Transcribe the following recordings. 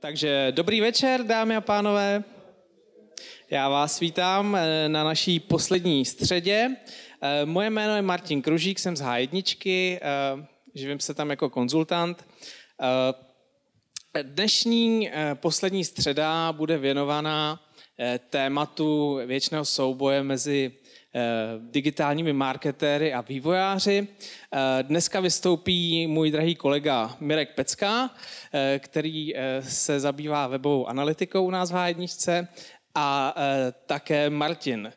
Takže dobrý večer, dámy a pánové. Já vás vítám eh, na naší poslední středě. Eh, moje jméno je Martin Kružík, jsem z H1, eh, živím se tam jako konzultant. Dnešní poslední středa bude věnovaná tématu věčného souboje mezi digitálními marketéry a vývojáři. Dneska vystoupí můj drahý kolega Mirek Pecka, který se zabývá webovou analytikou u nás v H1 a také Martin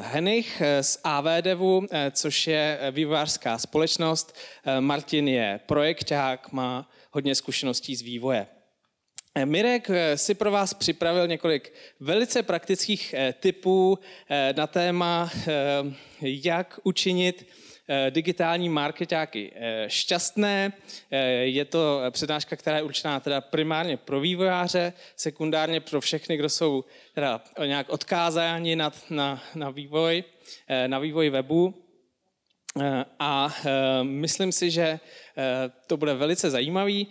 Henich z AVDevu, což je vývojářská společnost. Martin je projekták, má hodně zkušeností z vývoje. Mirek si pro vás připravil několik velice praktických typů na téma, jak učinit Eh, digitální marketáky eh, šťastné. Eh, je to přednáška, která je určená teda primárně pro vývojáře, sekundárně pro všechny, kdo jsou teda nějak odkázáni na, na, na vývoj, na vývoj webu. A myslím si, že to bude velice zajímavý.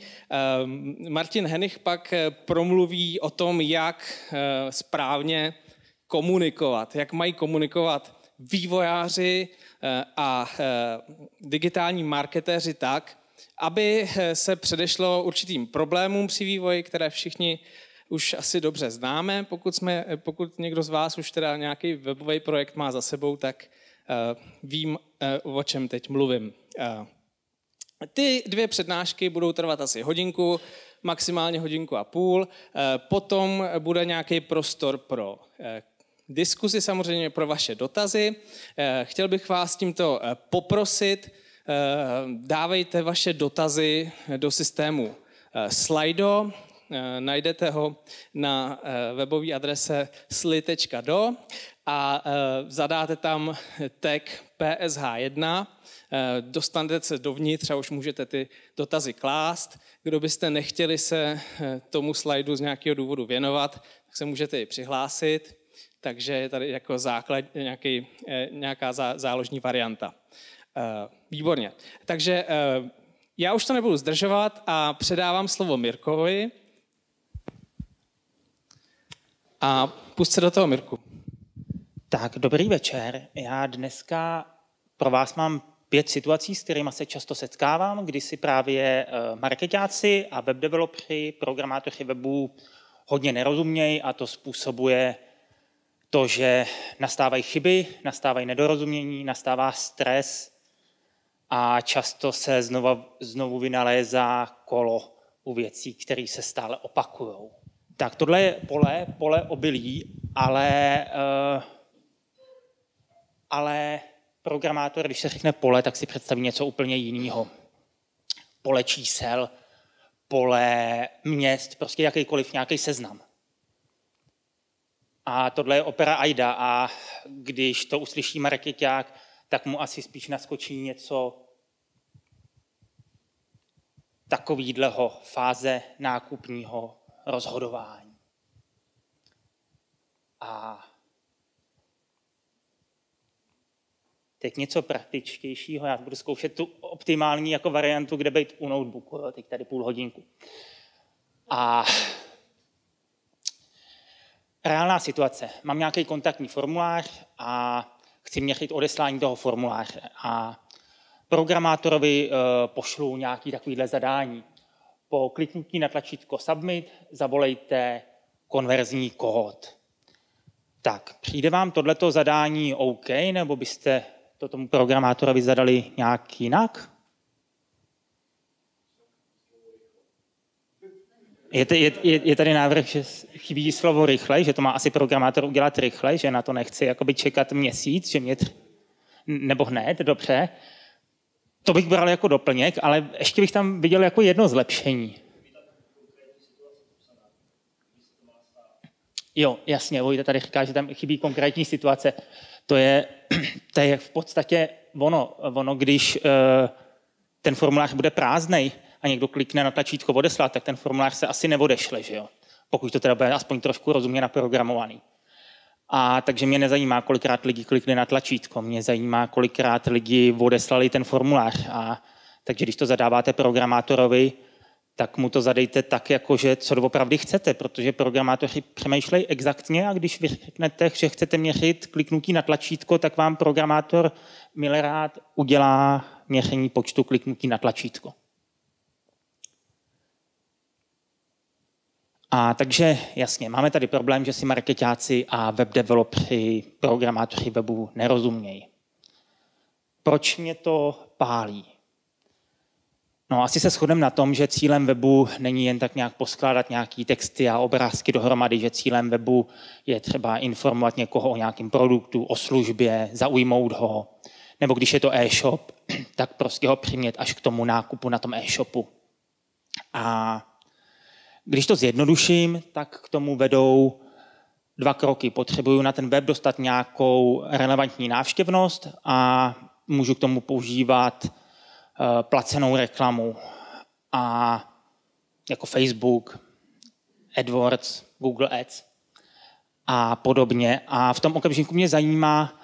Martin Henich pak promluví o tom, jak správně komunikovat, jak mají komunikovat vývojáři Eh, a eh, digitální marketéři tak, aby eh, se předešlo určitým problémům při vývoji, které všichni už asi dobře známe. Pokud, jsme, pokud někdo z vás už teda nějaký webový projekt má za sebou, tak vím, o čem teď mluvím. Ty dvě přednášky budou trvat asi hodinku, maximálně hodinku a půl. Potom bude nějaký prostor pro diskuzi samozřejmě pro vaše dotazy. Eh, chtěl bych vás tímto eh, poprosit, eh, dávejte vaše dotazy do systému Slido, najdete ho na webové adrese sli.do a zadáte tam tag PSH1, dostanete se dovnitř a už můžete ty dotazy klást. Kdo byste nechtěli se tomu slajdu z nějakého důvodu věnovat, tak se můžete i přihlásit takže je tady jako základ, nějaký, eh, nějaká záložní varianta. Eh, výborně. Takže eh, já už to nebudu zdržovat a předávám slovo Mirkovi. A pust se do toho, Mirku. Tak, dobrý večer. Já dneska pro vás mám pět situací, s kterými se často setkávám, kdy si právě marketáci a webdevelopři, programátoři webu hodně nerozumějí a to způsobuje to, že nastávají chyby, nastávají nedorozumění, nastává stres a často se znova, znovu vynalézá kolo u věcí, které se stále opakují. Tak tohle je pole, pole obilí, ale, uh, ale programátor, když se řekne pole, tak si představí něco úplně jiného. Pole čísel, pole měst, prostě jakýkoliv nějaký seznam. A tohle je opera Aida a když to uslyší marketák, tak mu asi spíš naskočí něco takovýhleho fáze nákupního rozhodování. A teď něco praktičtějšího. Já budu zkoušet tu optimální jako variantu, kde být u notebooku. Jo, teď tady půl hodinku. A reálná situace. Mám nějaký kontaktní formulář a chci měřit odeslání toho formuláře. A programátorovi uh, pošlu nějaký takovýhle zadání. Po kliknutí na tlačítko Submit zavolejte konverzní kód. Tak, přijde vám tohleto zadání OK, nebo byste to tomu programátorovi zadali nějak jinak? Je, je, je tady návrh, že chybí slovo rychle, že to má asi programátor udělat rychle, že na to nechci jakoby čekat měsíc, že mě tři... nebo hned, dobře. To bych bral jako doplněk, ale ještě bych tam viděl jako jedno zlepšení. Jo, jasně, Vojta tady říká, že tam chybí konkrétní situace. To je, to je v podstatě ono, ono když uh, ten formulář bude prázdnej, a někdo klikne na tlačítko odeslat, tak ten formulář se asi neodešle, že jo? pokud to teda bude aspoň trošku rozumně naprogramovaný. A takže mě nezajímá, kolikrát lidi klikli na tlačítko, mě zajímá, kolikrát lidi odeslali ten formulář. A takže když to zadáváte programátorovi, tak mu to zadejte tak, jako že co doopravdy chcete, protože programátoři přemýšlejí exaktně a když vy řeknete, že chcete měřit kliknutí na tlačítko, tak vám programátor milé rád udělá měření počtu kliknutí na tlačítko. A takže jasně, máme tady problém, že si marketáci a web developři, programátoři webu nerozumějí. Proč mě to pálí? No, asi se shodneme na tom, že cílem webu není jen tak nějak poskládat nějaký texty a obrázky dohromady, že cílem webu je třeba informovat někoho o nějakém produktu, o službě, zaujmout ho, nebo když je to e-shop, tak prostě ho přimět až k tomu nákupu na tom e-shopu. A když to zjednoduším, tak k tomu vedou dva kroky. Potřebuju na ten web dostat nějakou relevantní návštěvnost a můžu k tomu používat eh, placenou reklamu a jako Facebook, AdWords, Google Ads a podobně. A v tom okamžiku mě zajímá,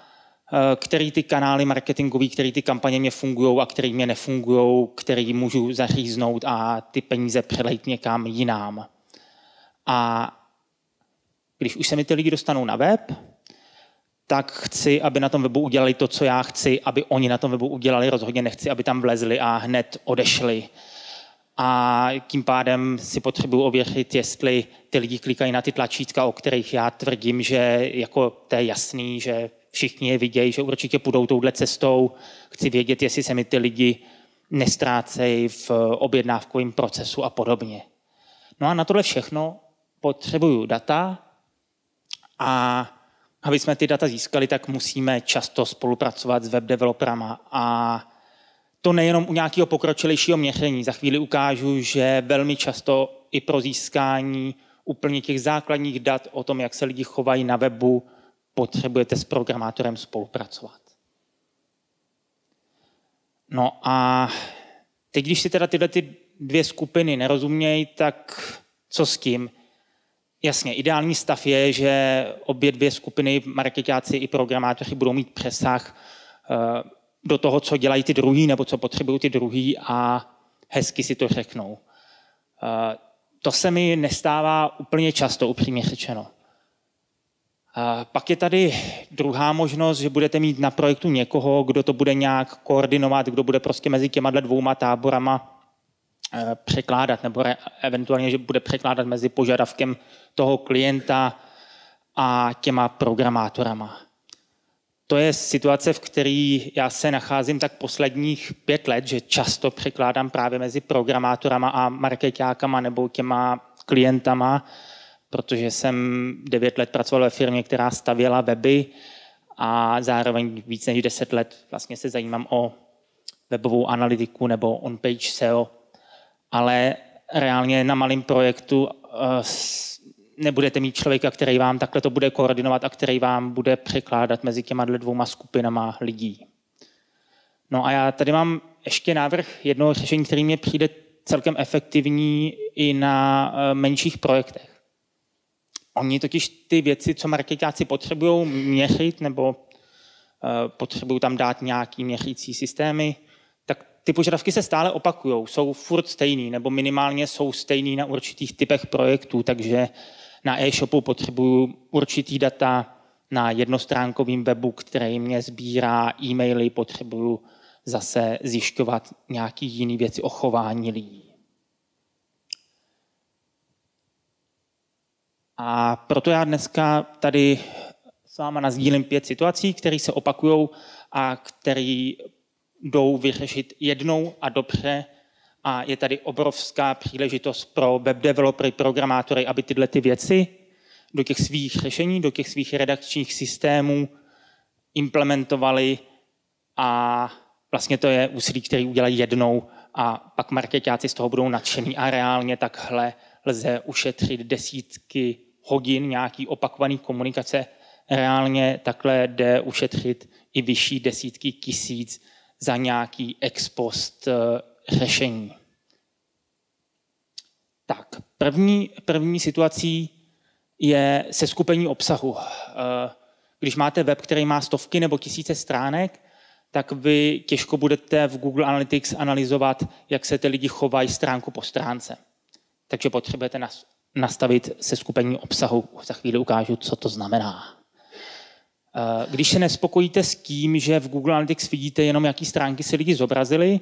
který ty kanály marketingové, který ty kampaně mě fungují a který mě nefungují, který můžu zaříznout a ty peníze přelejt někam jinam. A když už se mi ty lidi dostanou na web, tak chci, aby na tom webu udělali to, co já chci, aby oni na tom webu udělali. Rozhodně nechci, aby tam vlezli a hned odešli. A tím pádem si potřebuji ověřit, jestli ty lidi klikají na ty tlačítka, o kterých já tvrdím, že jako to je jasný, že všichni je vidějí, že určitě půjdou touhle cestou. Chci vědět, jestli se mi ty lidi nestrácejí v objednávkovém procesu a podobně. No a na tohle všechno potřebuju data a aby jsme ty data získali, tak musíme často spolupracovat s webdeveloperama a to nejenom u nějakého pokročilejšího měření. Za chvíli ukážu, že velmi často i pro získání úplně těch základních dat o tom, jak se lidi chovají na webu, potřebujete s programátorem spolupracovat. No a teď, když si teda tyhle ty dvě skupiny nerozumějí, tak co s tím? Jasně, ideální stav je, že obě dvě skupiny, marketáci i programátoři, budou mít přesah eh, do toho, co dělají ty druhý, nebo co potřebují ty druhý a hezky si to řeknou. Eh, to se mi nestává úplně často, upřímně řečeno. Pak je tady druhá možnost, že budete mít na projektu někoho, kdo to bude nějak koordinovat, kdo bude prostě mezi těma dvouma táborama Eh, překládat, nebo eventuálně, že bude překládat mezi požadavkem toho klienta a těma programátorama. To je situace, v které já se nacházím tak posledních pět let, že často překládám právě mezi programátorama a marketákama nebo těma klientama, protože jsem devět let pracoval ve firmě, která stavěla weby a zároveň víc než deset let vlastně se zajímám o webovou analytiku nebo on-page SEO ale reálně na malém projektu eh, nebudete mít člověka, který vám takhle to bude koordinovat a který vám bude překládat mezi těma dvouma skupinama lidí. No a já tady mám ještě návrh jednoho řešení, který mě přijde celkem efektivní i na eh, menších projektech. Oni totiž ty věci, co marketáci potřebují měřit nebo eh, potřebují tam dát nějaký měřící systémy, ty požadavky se stále opakují, jsou furt stejný, nebo minimálně jsou stejný na určitých typech projektů, takže na e-shopu potřebuju určitý data, na jednostránkovém webu, který mě sbírá e-maily, potřebuju zase zjišťovat nějaký jiný věci o chování lidí. A proto já dneska tady s váma nazdílím pět situací, které se opakují a které jdou vyřešit jednou a dobře. A je tady obrovská příležitost pro web developery, programátory, aby tyhle ty věci do těch svých řešení, do těch svých redakčních systémů implementovali. A vlastně to je úsilí, který udělají jednou. A pak marketáci z toho budou nadšení a reálně takhle lze ušetřit desítky hodin nějaký opakovaný komunikace. Reálně takhle jde ušetřit i vyšší desítky tisíc za nějaký ex post eh, řešení. Tak, první, první situací je se skupení obsahu. Eh, když máte web, který má stovky nebo tisíce stránek, tak vy těžko budete v Google Analytics analyzovat, jak se ty lidi chovají stránku po stránce. Takže potřebujete nastavit se skupení obsahu. Za chvíli ukážu, co to znamená. Eh, když se nespokojíte s tím, že v Google Analytics vidíte jenom, jaký stránky si lidi zobrazili,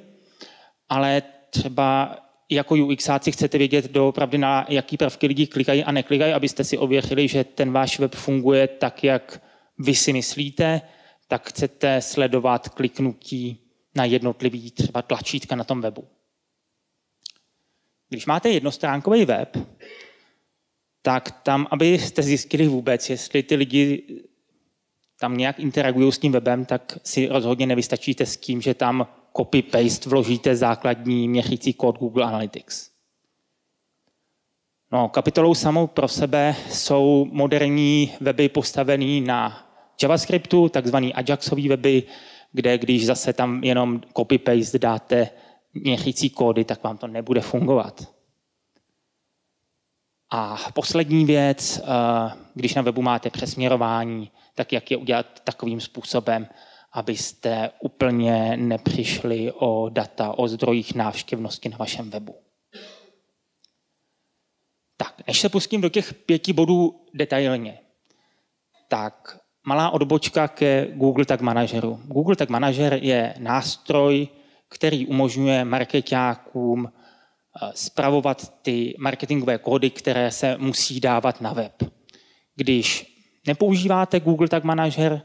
ale třeba jako UXáci chcete vědět doopravdy, na jaký prvky lidi klikají a neklikají, abyste si ověřili, že ten váš web funguje tak, jak vy si myslíte, tak chcete sledovat kliknutí na jednotlivý třeba tlačítka na tom webu. Když máte jednostránkový web, tak tam, abyste zjistili vůbec, jestli ty lidi tam nějak interagují s tím webem, tak si rozhodně nevystačíte s tím, že tam copy-paste vložíte základní měřící kód Google Analytics. No, kapitolou samou pro sebe jsou moderní weby postavený na JavaScriptu, takzvaný Ajaxový weby, kde když zase tam jenom copy-paste dáte měřící kódy, tak vám to nebude fungovat. A poslední věc, eh, když na webu máte přesměrování, tak jak je udělat takovým způsobem, abyste úplně nepřišli o data o zdrojích návštěvnosti na vašem webu. Tak, než se pustím do těch pěti bodů detailně, tak malá odbočka ke Google Tag Manageru. Google Tag Manager je nástroj, který umožňuje marketákům spravovat ty marketingové kódy, které se musí dávat na web. Když nepoužíváte Google Tag Manager,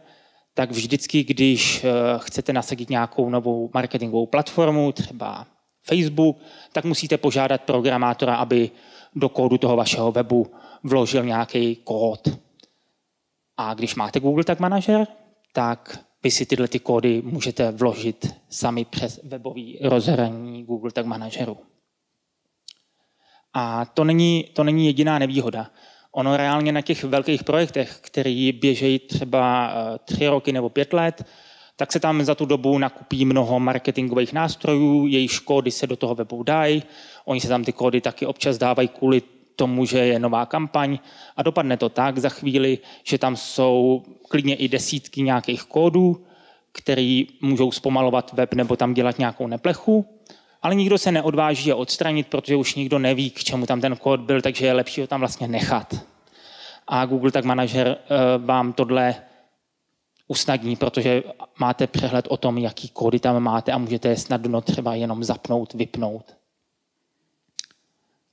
tak vždycky, když eh, chcete nasadit nějakou novou marketingovou platformu, třeba Facebook, tak musíte požádat programátora, aby do kódu toho vašeho webu vložil nějaký kód. A když máte Google Tag Manager, tak vy si tyhle ty kódy můžete vložit sami přes webový rozhraní Google Tag Manageru. A to není, to není jediná nevýhoda. Ono reálně na těch velkých projektech, který běžejí třeba eh, tři roky nebo pět let, tak se tam za tu dobu nakupí mnoho marketingových nástrojů, jejich kódy se do toho webu dají, oni se tam ty kódy taky občas dávají kvůli tomu, že je nová kampaň. A dopadne to tak za chvíli, že tam jsou klidně i desítky nějakých kódů, který můžou zpomalovat web nebo tam dělat nějakou neplechu, ale nikdo se neodváží je odstranit, protože už nikdo neví, k čemu tam ten kód byl, takže je lepší ho tam vlastně nechat. A Google Tag Manager eh, vám tohle usnadní, protože máte přehled o tom, jaký kódy tam máte a můžete je snadno třeba jenom zapnout, vypnout.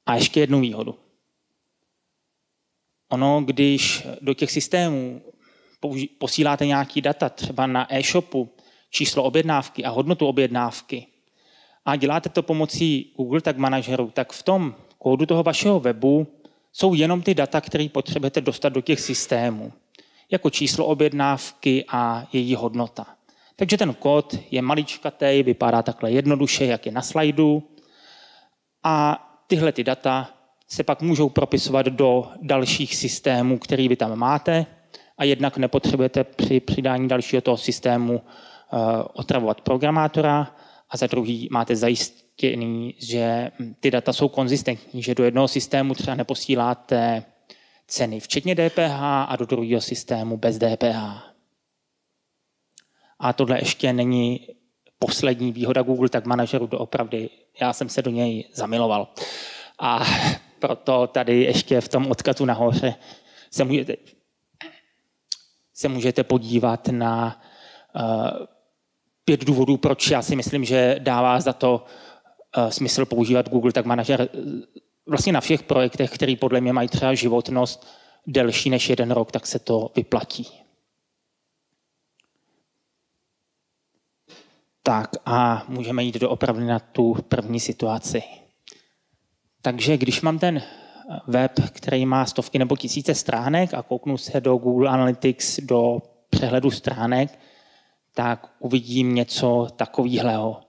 A ještě jednu výhodu. Ono, když do těch systémů posíláte nějaký data, třeba na e-shopu, číslo objednávky a hodnotu objednávky, a děláte to pomocí Google Tag Manageru, tak v tom kódu toho vašeho webu jsou jenom ty data, které potřebujete dostat do těch systémů, jako číslo objednávky a její hodnota. Takže ten kód je maličkatý, vypadá takhle jednoduše, jak je na slajdu. A tyhle ty data se pak můžou propisovat do dalších systémů, který vy tam máte a jednak nepotřebujete při přidání dalšího toho systému uh, otravovat programátora a za druhý máte zajistěný, že ty data jsou konzistentní, že do jednoho systému třeba neposíláte ceny včetně DPH a do druhého systému bez DPH. A tohle ještě není poslední výhoda Google Tag Manageru doopravdy. Já jsem se do něj zamiloval. A proto tady ještě v tom odkazu nahoře se můžete, se můžete podívat na uh, pět důvodů, proč já si myslím, že dává za to uh, smysl používat Google Tag Manager eh, vlastně na všech projektech, které podle mě mají třeba životnost delší než jeden rok, tak se to vyplatí. Tak a můžeme jít do opravdu na tu první situaci. Takže když mám ten web, který má stovky nebo tisíce stránek a kouknu se do Google Analytics, do přehledu stránek, tak uvidím něco takového.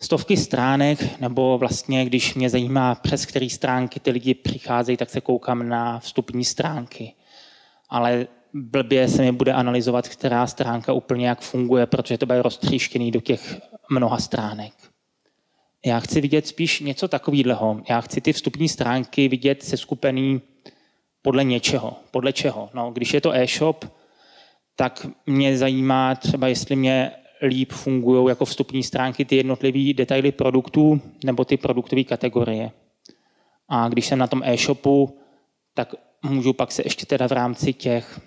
Stovky stránek, nebo vlastně, když mě zajímá, přes které stránky ty lidi přicházejí, tak se koukám na vstupní stránky. Ale blbě se mi bude analyzovat, která stránka úplně jak funguje, protože to bude roztříštěný do těch mnoha stránek. Já chci vidět spíš něco takového. Já chci ty vstupní stránky vidět se skupený podle něčeho. Podle čeho? No, když je to e-shop, tak mě zajímá třeba, jestli mě líp fungují jako vstupní stránky ty jednotlivé detaily produktů nebo ty produktové kategorie. A když jsem na tom e-shopu, tak můžu pak se ještě teda v rámci těch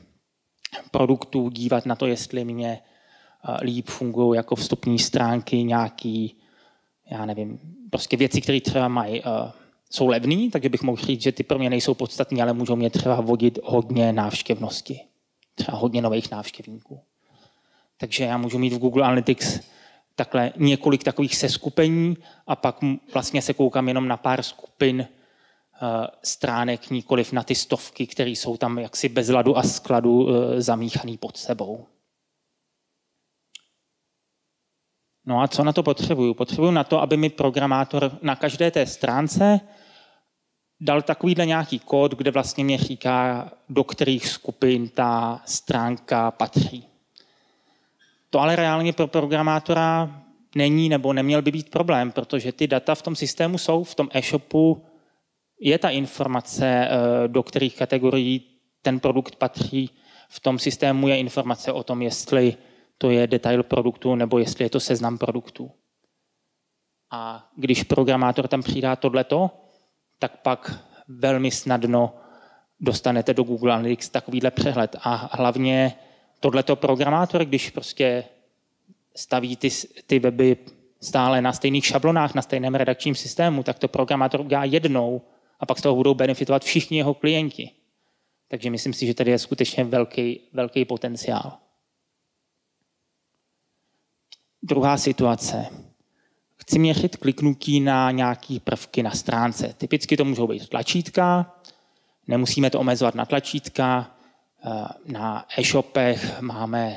produktů dívat na to, jestli mě eh, líp fungují jako vstupní stránky nějaký, já nevím, prostě věci, které třeba mají, uh, jsou levný, takže bych mohl říct, že ty pro mě nejsou podstatné, ale můžou mě třeba vodit hodně návštěvnosti. Třeba hodně nových návštěvníků. Takže já můžu mít v Google Analytics takhle několik takových seskupení a pak vlastně se koukám jenom na pár skupin Eh, stránek, nikoliv na ty stovky, které jsou tam jaksi bez ladu a skladu eh, zamíchaný pod sebou. No a co na to potřebuju? Potřebuju na to, aby mi programátor na každé té stránce dal takovýhle nějaký kód, kde vlastně mě říká, do kterých skupin ta stránka patří. To ale reálně pro programátora není nebo neměl by být problém, protože ty data v tom systému jsou, v tom e-shopu je ta informace, eh, do kterých kategorií ten produkt patří. V tom systému je informace o tom, jestli to je detail produktu nebo jestli je to seznam produktů. A když programátor tam přidá tohleto, tak pak velmi snadno dostanete do Google Analytics takovýhle přehled. A hlavně tohleto programátor, když prostě staví ty, ty weby stále na stejných šablonách, na stejném redakčním systému, tak to programátor udělá jednou a pak z toho budou benefitovat všichni jeho klienti. Takže myslím si, že tady je skutečně velký, velký potenciál. Druhá situace. Chci měřit kliknutí na nějaké prvky na stránce. Typicky to můžou být tlačítka, nemusíme to omezovat na tlačítka. Eh, na e-shopech máme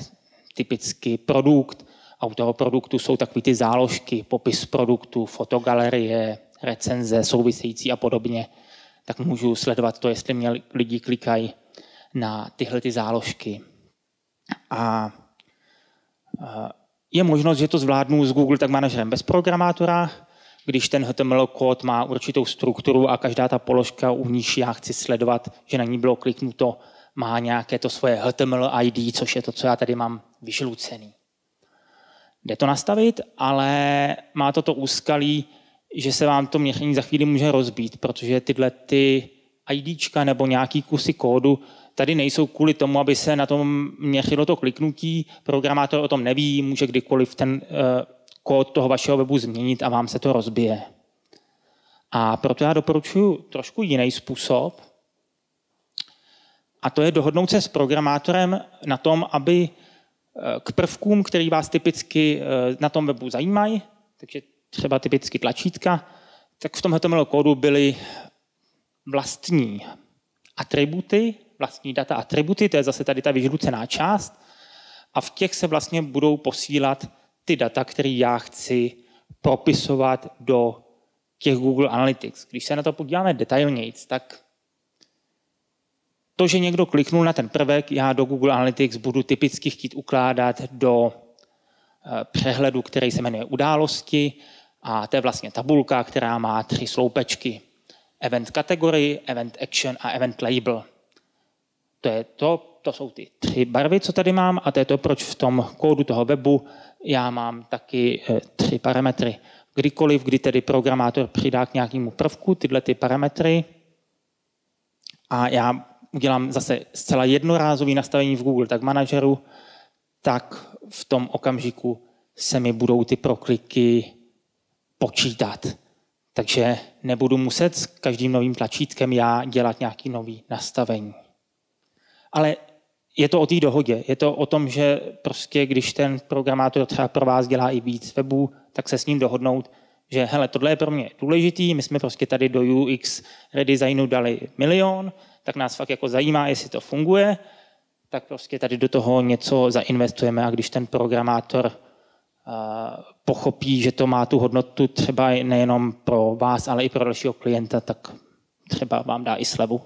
typicky produkt, a u toho produktu jsou takové ty záložky, popis produktu, fotogalerie, recenze související a podobně, tak můžu sledovat to, jestli mě lidi klikají na tyhle ty záložky. A je možnost, že to zvládnu s Google Tag Managerem bez programátora, když ten HTML kód má určitou strukturu a každá ta položka, u níž já chci sledovat, že na ní bylo kliknuto, má nějaké to svoje HTML ID, což je to, co já tady mám vyžlucený. Jde to nastavit, ale má to to úskalí, že se vám to měření za chvíli může rozbít, protože tyhle ty IDčka nebo nějaký kusy kódu tady nejsou kvůli tomu, aby se na tom měřilo to kliknutí. Programátor o tom neví, může kdykoliv ten uh, kód toho vašeho webu změnit a vám se to rozbije. A proto já doporučuji trošku jiný způsob. A to je dohodnout se s programátorem na tom, aby eh, k prvkům, který vás typicky eh, na tom webu zajímají, takže třeba typicky tlačítka, tak v tom HTML kódu byly vlastní atributy, vlastní data atributy, to je zase tady ta vyžlucená část, a v těch se vlastně budou posílat ty data, které já chci propisovat do těch Google Analytics. Když se na to podíváme detailněji, tak to, že někdo kliknul na ten prvek, já do Google Analytics budu typicky chtít ukládat do eh, přehledu, který se jmenuje události, a to je vlastně tabulka, která má tři sloupečky. Event kategorii, event action a event label. To, je to, to jsou ty tři barvy, co tady mám a to je to, proč v tom kódu toho webu já mám taky eh, tři parametry. Kdykoliv, kdy tedy programátor přidá k nějakému prvku tyhle ty parametry a já udělám zase zcela jednorázový nastavení v Google Tag Manageru, tak v tom okamžiku se mi budou ty prokliky počítat. Takže nebudu muset s každým novým tlačítkem já dělat nějaký nový nastavení. Ale je to o té dohodě. Je to o tom, že prostě když ten programátor třeba pro vás dělá i víc webů, tak se s ním dohodnout, že hele, tohle je pro mě důležitý, my jsme prostě tady do UX redesignu dali milion, tak nás fakt jako zajímá, jestli to funguje, tak prostě tady do toho něco zainvestujeme a když ten programátor pochopí, že to má tu hodnotu třeba nejenom pro vás, ale i pro dalšího klienta, tak třeba vám dá i slevu.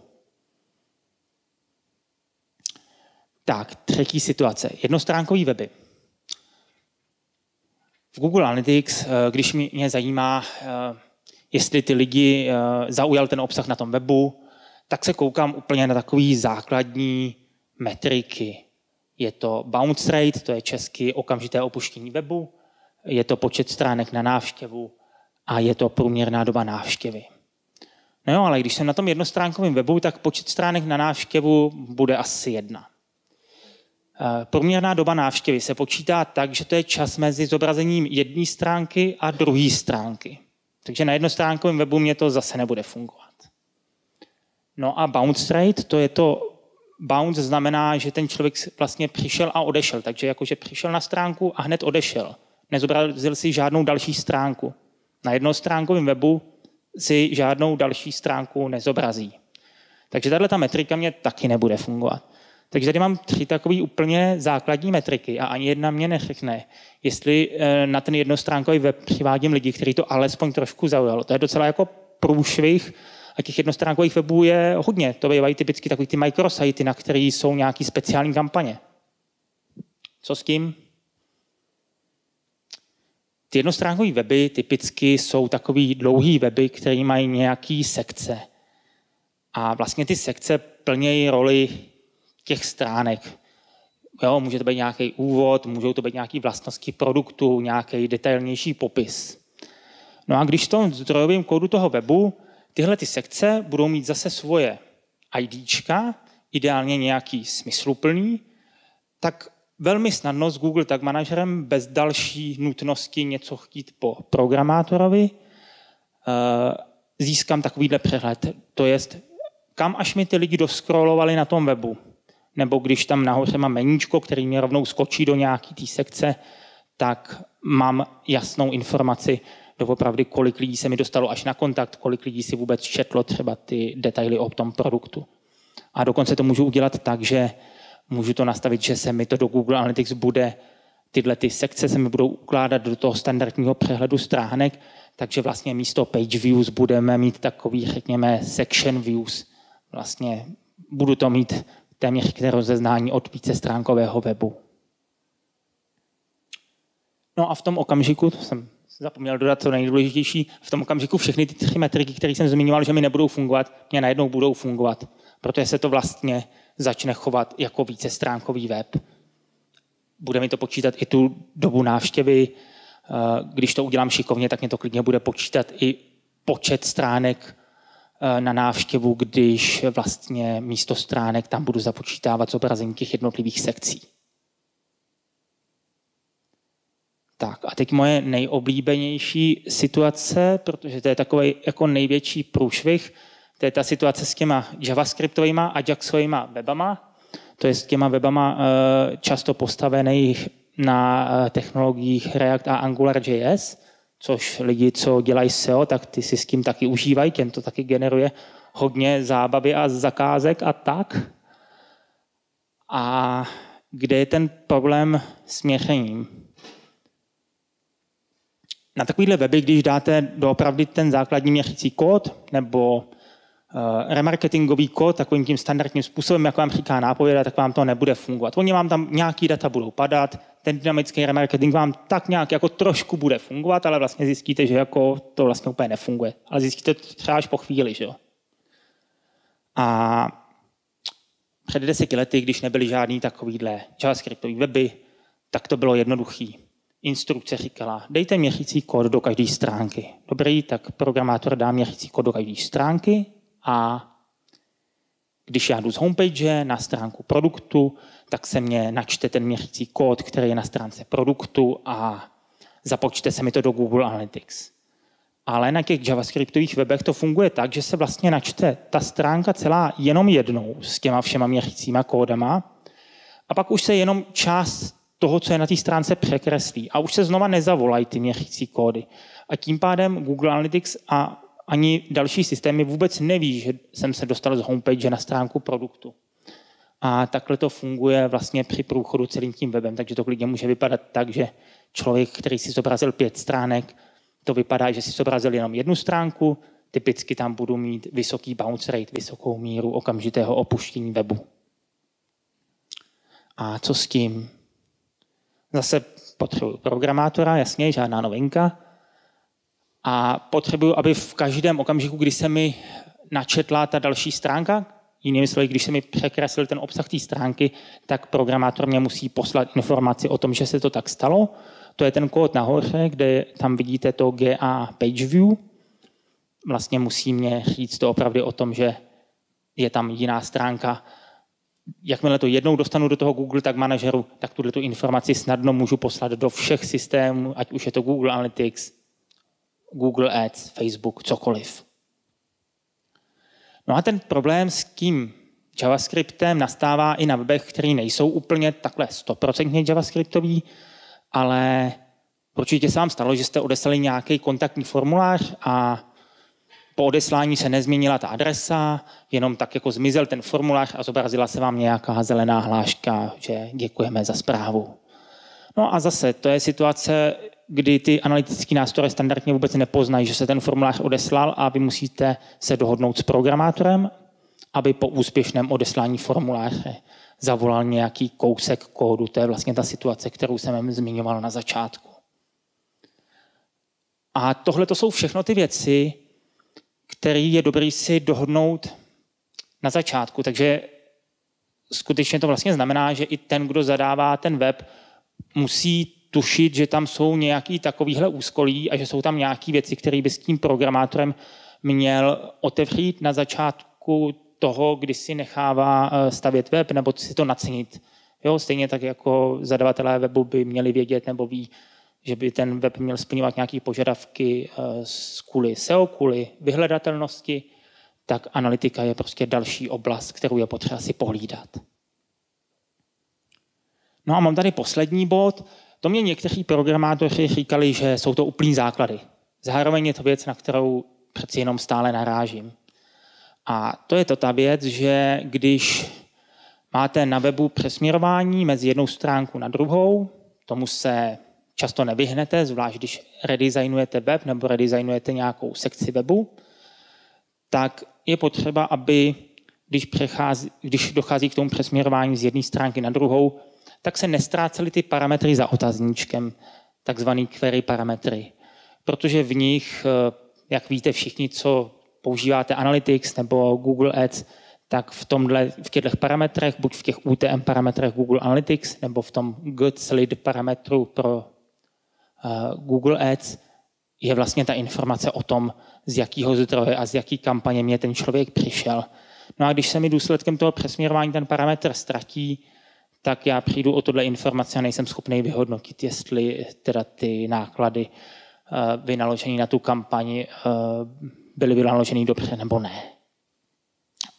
Tak, třetí situace. Jednostránkový weby. V Google Analytics, eh, když mě zajímá, eh, jestli ty lidi eh, zaujal ten obsah na tom webu, tak se koukám úplně na takové základní metriky. Je to bounce rate, to je česky okamžité opuštění webu, je to počet stránek na návštěvu a je to průměrná doba návštěvy. No jo, ale když jsem na tom jednostránkovém webu, tak počet stránek na návštěvu bude asi jedna. Eh, průměrná doba návštěvy se počítá tak, že to je čas mezi zobrazením jedné stránky a druhé stránky. Takže na jednostránkovém webu mě to zase nebude fungovat. No a bounce rate, to je to, bounce znamená, že ten člověk vlastně přišel a odešel. Takže jakože přišel na stránku a hned odešel. Nezobrazil si žádnou další stránku. Na jednostránkovém webu si žádnou další stránku nezobrazí. Takže tahle ta metrika mě taky nebude fungovat. Takže tady mám tři takové úplně základní metriky a ani jedna mě neřekne, jestli eh, na ten jednostránkový web přivádím lidi, kteří to alespoň trošku zaujalo. To je docela jako průšvih a těch jednostránkových webů je hodně. To bývají typicky takový ty microsity, na který jsou nějaký speciální kampaně. Co s tím? Ty jednostránkové weby typicky jsou takový dlouhý weby, které mají nějaký sekce. A vlastně ty sekce plnějí roli těch stránek. Jo, může to být nějaký úvod, můžou to být nějaké vlastnosti produktu, nějaký detailnější popis. No a když v tom zdrojovém kódu toho webu tyhle ty sekce budou mít zase svoje IDčka, ideálně nějaký smysluplný, tak velmi snadno s Google Tag Managerem bez další nutnosti něco chtít po programátorovi eh, získám takovýhle přehled. To jest, kam až mi ty lidi doskrollovali na tom webu nebo když tam nahoře mám meníčko, který mě rovnou skočí do nějaké té sekce, tak mám jasnou informaci doopravdy, kolik lidí se mi dostalo až na kontakt, kolik lidí si vůbec četlo třeba ty detaily o tom produktu. A dokonce to můžu udělat tak, že můžu to nastavit, že se mi to do Google Analytics bude, tyhle ty sekce se mi budou ukládat do toho standardního přehledu stránek, takže vlastně místo page views budeme mít takový, řekněme, section views. Vlastně budu to mít téměř k rozeznání od vícestránkového webu. No a v tom okamžiku, to jsem zapomněl dodat to nejdůležitější, v tom okamžiku všechny ty tři metriky, které jsem zmiňoval, že mi nebudou fungovat, mě najednou budou fungovat, protože se to vlastně začne chovat jako vícestránkový web. Bude mi to počítat i tu dobu návštěvy, eh, když to udělám šikovně, tak mě to klidně bude počítat i počet stránek na návštěvu, když vlastně místo stránek tam budu započítávat zobrazení těch jednotlivých sekcí. Tak a teď moje nejoblíbenější situace, protože to je takový jako největší průšvih, to je ta situace s těma javascriptovými a Ajaxovými webama, to je s těma webama eh, často postavených na eh, technologiích React a AngularJS což lidi, co dělají SEO, tak ty si s tím taky užívají, těm to taky generuje hodně zábavy a zakázek a tak. A kde je ten problém s měřením? Na takovýhle weby, když dáte doopravdy ten základní měřící kód nebo remarketingový kód takovým tím standardním způsobem, jak vám říká nápověda, tak vám to nebude fungovat. Oni vám tam nějaký data budou padat, ten dynamický remarketing vám tak nějak jako trošku bude fungovat, ale vlastně zjistíte, že jako to vlastně úplně nefunguje. Ale zjistíte to třeba až po chvíli, že jo. A před deseti lety, když nebyly žádný takovýhle JavaScriptový weby, tak to bylo jednoduchý. Instrukce říkala, dejte měřící kód do každé stránky. Dobrý, tak programátor dá měřící kód do každé stránky, a když já jdu z homepage na stránku produktu, tak se mě načte ten měřící kód, který je na stránce produktu a započte se mi to do Google Analytics. Ale na těch javascriptových webech to funguje tak, že se vlastně načte ta stránka celá jenom jednou s těma všema měřícíma kódama a pak už se jenom část toho, co je na té stránce, překreslí a už se znova nezavolají ty měřící kódy. A tím pádem Google Analytics a ani další systémy vůbec neví, že jsem se dostal z homepage na stránku produktu. A takhle to funguje vlastně při průchodu celým tím webem, takže to klidně může vypadat tak, že člověk, který si zobrazil pět stránek, to vypadá, že si zobrazil jenom jednu stránku, typicky tam budu mít vysoký bounce rate, vysokou míru okamžitého opuštění webu. A co s tím? Zase potřebuji programátora, jasně, žádná novinka a potřebuju, aby v každém okamžiku, kdy se mi načetla ta další stránka, Jinými slovy, když se mi překreslil ten obsah té stránky, tak programátor mě musí poslat informaci o tom, že se to tak stalo. To je ten kód nahoře, kde tam vidíte to GA page view. Vlastně musí mě říct to opravdu o tom, že je tam jiná stránka. Jakmile to jednou dostanu do toho Google Tag Manageru, tak tuto informaci snadno můžu poslat do všech systémů, ať už je to Google Analytics, Google Ads, Facebook, cokoliv. No a ten problém s tím JavaScriptem nastává i na webech, které nejsou úplně takhle 100% JavaScriptový, ale určitě se vám stalo, že jste odeslali nějaký kontaktní formulář a po odeslání se nezměnila ta adresa, jenom tak jako zmizel ten formulář a zobrazila se vám nějaká zelená hláška, že děkujeme za zprávu. No a zase, to je situace, kdy ty analytické nástroje standardně vůbec nepoznají, že se ten formulář odeslal a vy musíte se dohodnout s programátorem, aby po úspěšném odeslání formuláře zavolal nějaký kousek kódu. To je vlastně ta situace, kterou jsem zmiňoval na začátku. A tohle to jsou všechno ty věci, které je dobré si dohodnout na začátku. Takže skutečně to vlastně znamená, že i ten, kdo zadává ten web, musí tušit, že tam jsou nějaký takovýhle úskolí a že jsou tam nějaké věci, které by s tím programátorem měl otevřít na začátku toho, kdy si nechává eh, stavět web, nebo si to nacenit. Jo, stejně tak jako zadavatelé webu by měli vědět nebo ví, že by ten web měl splňovat nějaké požadavky eh, kvůli SEO, kvůli vyhledatelnosti, tak analytika je prostě další oblast, kterou je potřeba si pohlídat. No a mám tady poslední bod. To mě někteří programátoři říkali, že jsou to úplný základy. Zároveň je to věc, na kterou přeci jenom stále narážím. A to je to ta věc, že když máte na webu přesměrování mezi jednou stránku na druhou, tomu se často nevyhnete, zvlášť když redesignujete web nebo redesignujete nějakou sekci webu, tak je potřeba, aby když, přechází, když dochází k tomu přesměrování z jedné stránky na druhou, tak se nestrácely ty parametry za otazníčkem, takzvaný query parametry. Protože v nich, eh, jak víte všichni, co používáte Analytics nebo Google Ads, tak v, tomhle, v těchto parametrech, buď v těch UTM parametrech Google Analytics, nebo v tom good slid parametru pro uh, Google Ads, je vlastně ta informace o tom, z jakého zdroje a z jaký kampaně mě ten člověk přišel. No a když se mi důsledkem toho přesměrování ten parametr ztratí, tak já přijdu o tohle informace a nejsem schopný vyhodnotit, jestli teda ty náklady uh, vynaložené na tu kampaň uh, byly vynaloženy dobře nebo ne.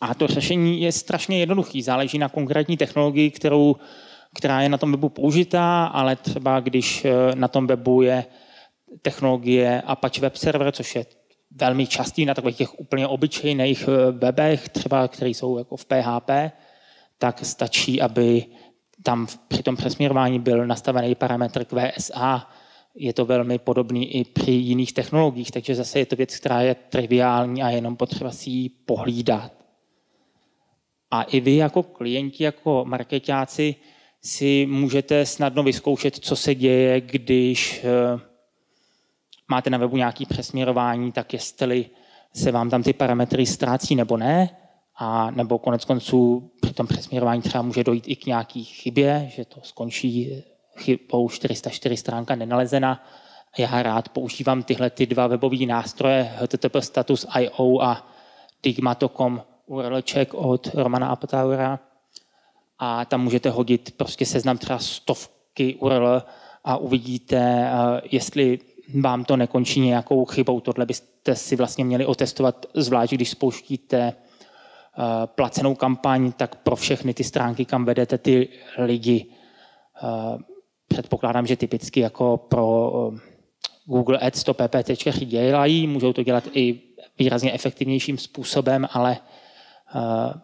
A to řešení je strašně jednoduchý. Záleží na konkrétní technologii, kterou, která je na tom webu použitá, ale třeba když eh, na tom webu je technologie Apache Web Server, což je velmi častý na takových těch úplně obyčejných eh, webech, třeba které jsou jako v PHP, tak stačí, aby tam při tom přesměrování byl nastavený parametr QSA, je to velmi podobný i při jiných technologiích, takže zase je to věc, která je triviální a jenom potřeba si ji pohlídat. A i vy jako klienti, jako marketáci si můžete snadno vyzkoušet, co se děje, když eh, máte na webu nějaké přesměrování, tak jestli se vám tam ty parametry ztrácí nebo ne, a nebo konec konců při tom přesměrování třeba může dojít i k nějaký chybě, že to skončí chybou 404 stránka nenalezena. Já rád používám tyhle ty dva webové nástroje HTTP Status IO a Digma.com URL check od Romana Apataura. A tam můžete hodit prostě seznam třeba stovky URL a uvidíte, eh, jestli vám to nekončí nějakou chybou. Tohle byste si vlastně měli otestovat, zvlášť když spouštíte placenou kampaň, tak pro všechny ty stránky, kam vedete ty lidi, eh, předpokládám, že typicky jako pro eh, Google Ads to PPT dělají, můžou to dělat i výrazně efektivnějším způsobem, ale eh,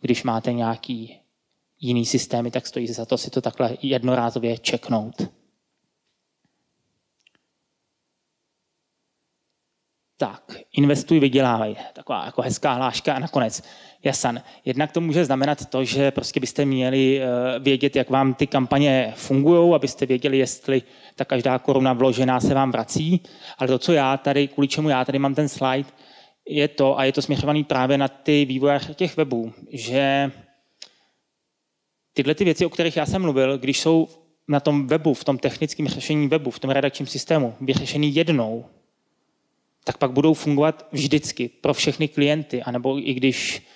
když máte nějaký jiný systémy, tak stojí za to si to takhle jednorázově čeknout. Tak, investuj, vydělávej. Taková jako hezká hláška a nakonec Jasan. Jednak to může znamenat to, že prostě byste měli eh, vědět, jak vám ty kampaně fungují, abyste věděli, jestli ta každá koruna vložená se vám vrací. Ale to, co já tady, kvůli čemu já tady mám ten slide, je to, a je to směřovaný právě na ty vývojáře těch webů, že tyhle ty věci, o kterých já jsem mluvil, když jsou na tom webu, v tom technickém řešení webu, v tom redakčním systému vyřešený jednou, tak pak budou fungovat vždycky pro všechny klienty, anebo i když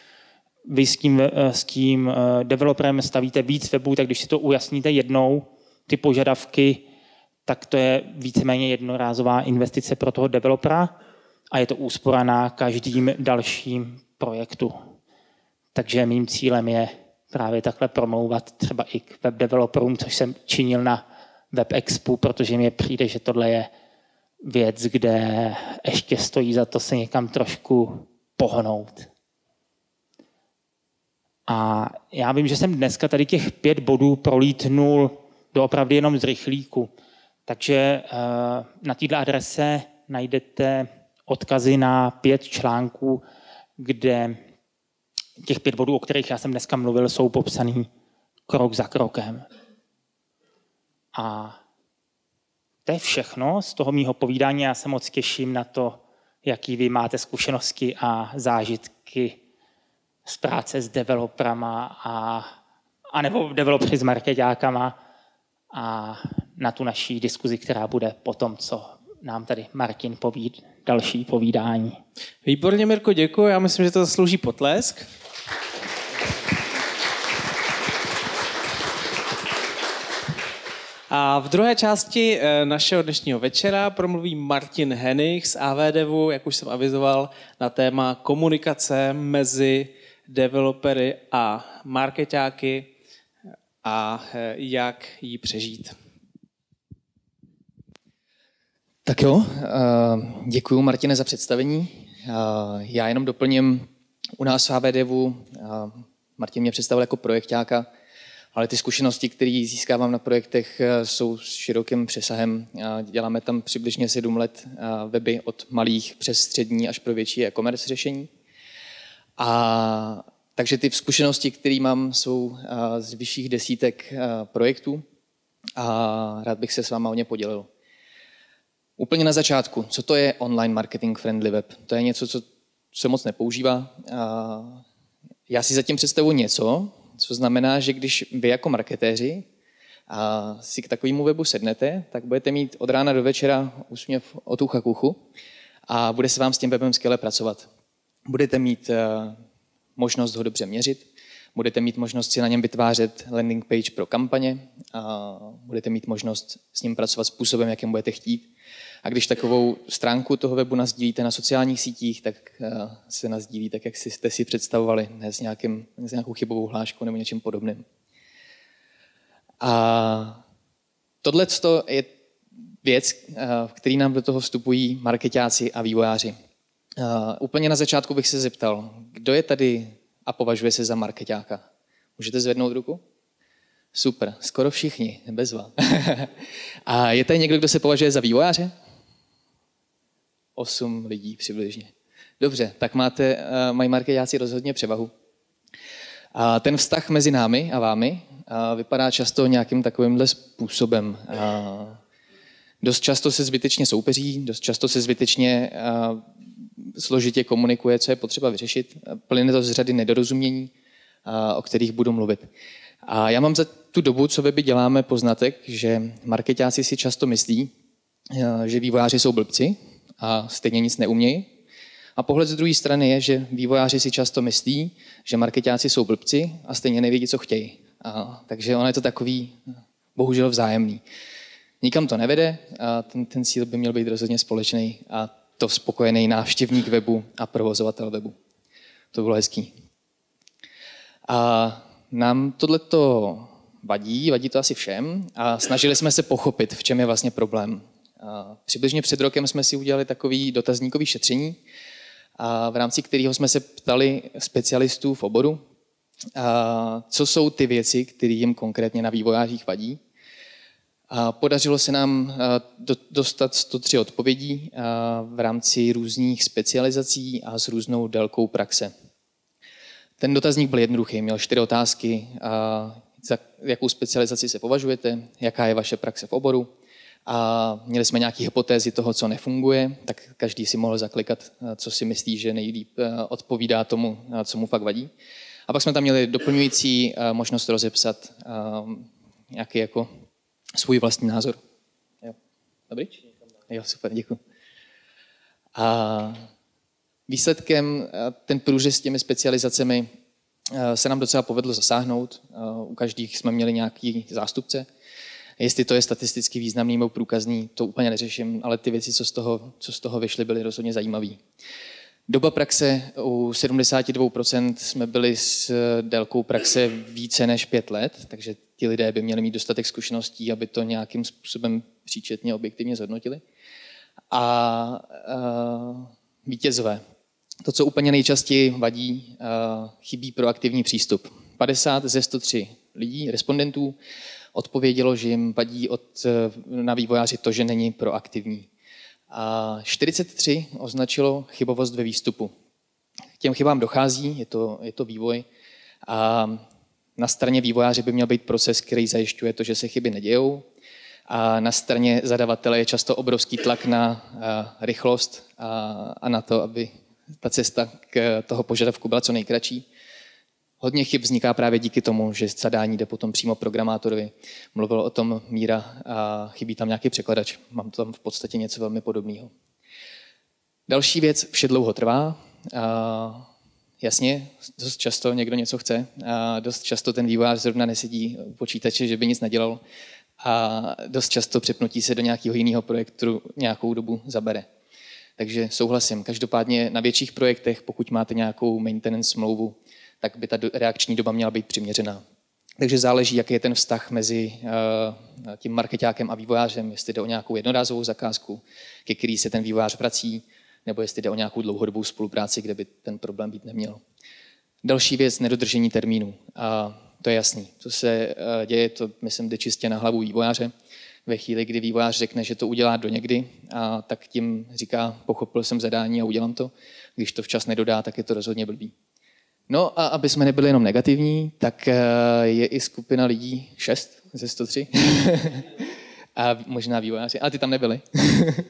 vy s tím, eh, s tím eh, developerem stavíte víc webů, tak když si to ujasníte jednou, ty požadavky, tak to je víceméně jednorázová investice pro toho developera a je to úspora na každým dalším projektu. Takže mým cílem je právě takhle promlouvat třeba i k web developerům, což jsem činil na WebExpu, protože mi přijde, že tohle je věc, kde ještě stojí za to se někam trošku pohnout. A já vím, že jsem dneska tady těch pět bodů prolítnul doopravdy jenom z rychlíku. Takže eh, na této adrese najdete odkazy na pět článků, kde těch pět bodů, o kterých já jsem dneska mluvil, jsou popsaný krok za krokem. A to je všechno z toho mýho povídání. Já se moc těším na to, jaký vy máte zkušenosti a zážitky z práce s developerama a, a nebo developery s marketákama a na tu naší diskuzi, která bude po tom, co nám tady Martin povíd, další povídání. Výborně, Mirko, děkuji. Já myslím, že to zaslouží potlesk. A v druhé části eh, našeho dnešního večera promluví Martin Henich z AVDevu, jak už jsem avizoval, na téma komunikace mezi developery a marketáky a eh, jak ji přežít. Tak jo, eh, děkuji Martine za představení. Já jenom doplním u nás v AVDevu, Martin mě představil jako projektáka, ale ty zkušenosti, které získávám na projektech, eh, jsou s širokým přesahem. Děláme tam přibližně sedm let eh, weby od malých přes střední až pro větší e-commerce řešení. A takže ty zkušenosti, které mám, jsou eh, z vyšších desítek projektů a rád bych se s váma o ně podělil. Úplně na začátku, co to je online marketing friendly web? To je něco, co se moc nepoužívá. Já si zatím představuji něco, co znamená, že když vy jako marketéři a si k takovému webu sednete, tak budete mít od rána do večera úsměv od ucha k uchu a bude se vám s tím webem skvěle pracovat. Budete mít eh, možnost ho dobře měřit, budete mít možnost si na něm vytvářet landing page pro kampaně a budete mít možnost s ním pracovat způsobem, jakým budete chtít. A když takovou stránku toho webu nazdílíte na sociálních sítích, tak eh, se nazdílí tak, jak jste si představovali, ne s, nějakým, s nějakou chybovou hláškou nebo něčím podobným. A tohle je věc, eh, v který nám do toho vstupují marketáci a vývojáři. Eh, úplně na začátku bych se zeptal, kdo je tady a považuje se za marketáka? Můžete zvednout ruku? Super, skoro všichni, bezva. a je tady někdo, kdo se považuje za vývojáře? 8 lidí přibližně. Dobře, tak máte, eh, mají marketáci rozhodně převahu. A ten vztah mezi námi a vámi a vypadá často nějakým takovýmhle způsobem. A dost často se zbytečně soupeří, dost často se zbytečně složitě komunikuje, co je potřeba vyřešit. Plyne to z řady nedorozumění, o kterých budu mluvit. A já mám za tu dobu, co weby děláme, poznatek, že marketáci si často myslí, že vývojáři jsou blbci, a stejně nic neumějí. A pohled z druhé strany je, že vývojáři si často myslí, že marketáci jsou blbci a stejně nevědí, co chtějí. A, takže ono je to takový, bohužel vzájemný. Nikam to nevede a ten, ten cíl by měl být rozhodně společný a to spokojený návštěvník webu a provozovatel webu. To bylo hezký. A nám tohleto vadí, vadí to asi všem a snažili jsme se pochopit, v čem je vlastně problém. Přibližně před rokem jsme si udělali takový dotazníkový šetření, v rámci kterého jsme se ptali specialistů v oboru, co jsou ty věci, které jim konkrétně na vývojářích vadí. Podařilo se nám dostat 103 odpovědí v rámci různých specializací a s různou délkou praxe. Ten dotazník byl jednoduchý, měl čtyři otázky, za jakou specializaci se považujete, jaká je vaše praxe v oboru, a měli jsme nějaké hypotézy toho, co nefunguje, tak každý si mohl zaklikat, co si myslí, že nejlíp odpovídá tomu, co mu fakt vadí. A pak jsme tam měli doplňující možnost rozepsat nějaký jako svůj vlastní názor. Jo. Dobrý? Jo, super, děkuji. A výsledkem ten průřez s těmi specializacemi se nám docela povedlo zasáhnout. U každých jsme měli nějaký zástupce. Jestli to je statisticky významný nebo průkazný, to úplně neřeším, ale ty věci, co z toho, co z toho vyšly, byly rozhodně zajímavé. Doba praxe u 72% jsme byli s délkou praxe více než pět let, takže ti lidé by měli mít dostatek zkušeností, aby to nějakým způsobem příčetně objektivně zhodnotili. A, a vítězové. To, co úplně nejčastěji vadí, chybí proaktivní přístup. 50 ze 103 lidí, respondentů, odpovědělo, že jim vadí od, na vývojáři to, že není proaktivní. A 43 označilo chybovost ve výstupu. K těm chybám dochází, je to, je to vývoj. A na straně vývojáře by měl být proces, který zajišťuje to, že se chyby nedějou. A na straně zadavatele je často obrovský tlak na rychlost a, a na to, aby ta cesta k toho požadavku byla co nejkratší. Hodně chyb vzniká právě díky tomu, že zadání jde potom přímo programátorovi. Mluvil o tom Míra a chybí tam nějaký překladač. Mám tam v podstatě něco velmi podobného. Další věc, vše dlouho trvá. A jasně, dost často někdo něco chce a dost často ten vývojář zrovna nesedí u počítače, že by nic nedělal a dost často přepnutí se do nějakého jiného projektu nějakou dobu zabere. Takže souhlasím. Každopádně na větších projektech, pokud máte nějakou maintenance smlouvu, tak by ta reakční doba měla být přiměřená. Takže záleží, jaký je ten vztah mezi uh, tím marketákem a vývojářem, jestli jde o nějakou jednorázovou zakázku, ke který se ten vývojář vrací, nebo jestli jde o nějakou dlouhodobou spolupráci, kde by ten problém být neměl. Další věc, nedodržení termínu. A to je jasný. Co se uh, děje, to myslím jde čistě na hlavu vývojáře. Ve chvíli, kdy vývojář řekne, že to udělá do někdy, a tak tím říká, pochopil jsem zadání a udělám to. Když to včas nedodá, tak je to rozhodně blbý. No a aby jsme nebyli jenom negativní, tak eh, je i skupina lidí, šest ze 103, a možná vývojáři, ale ty tam nebyli,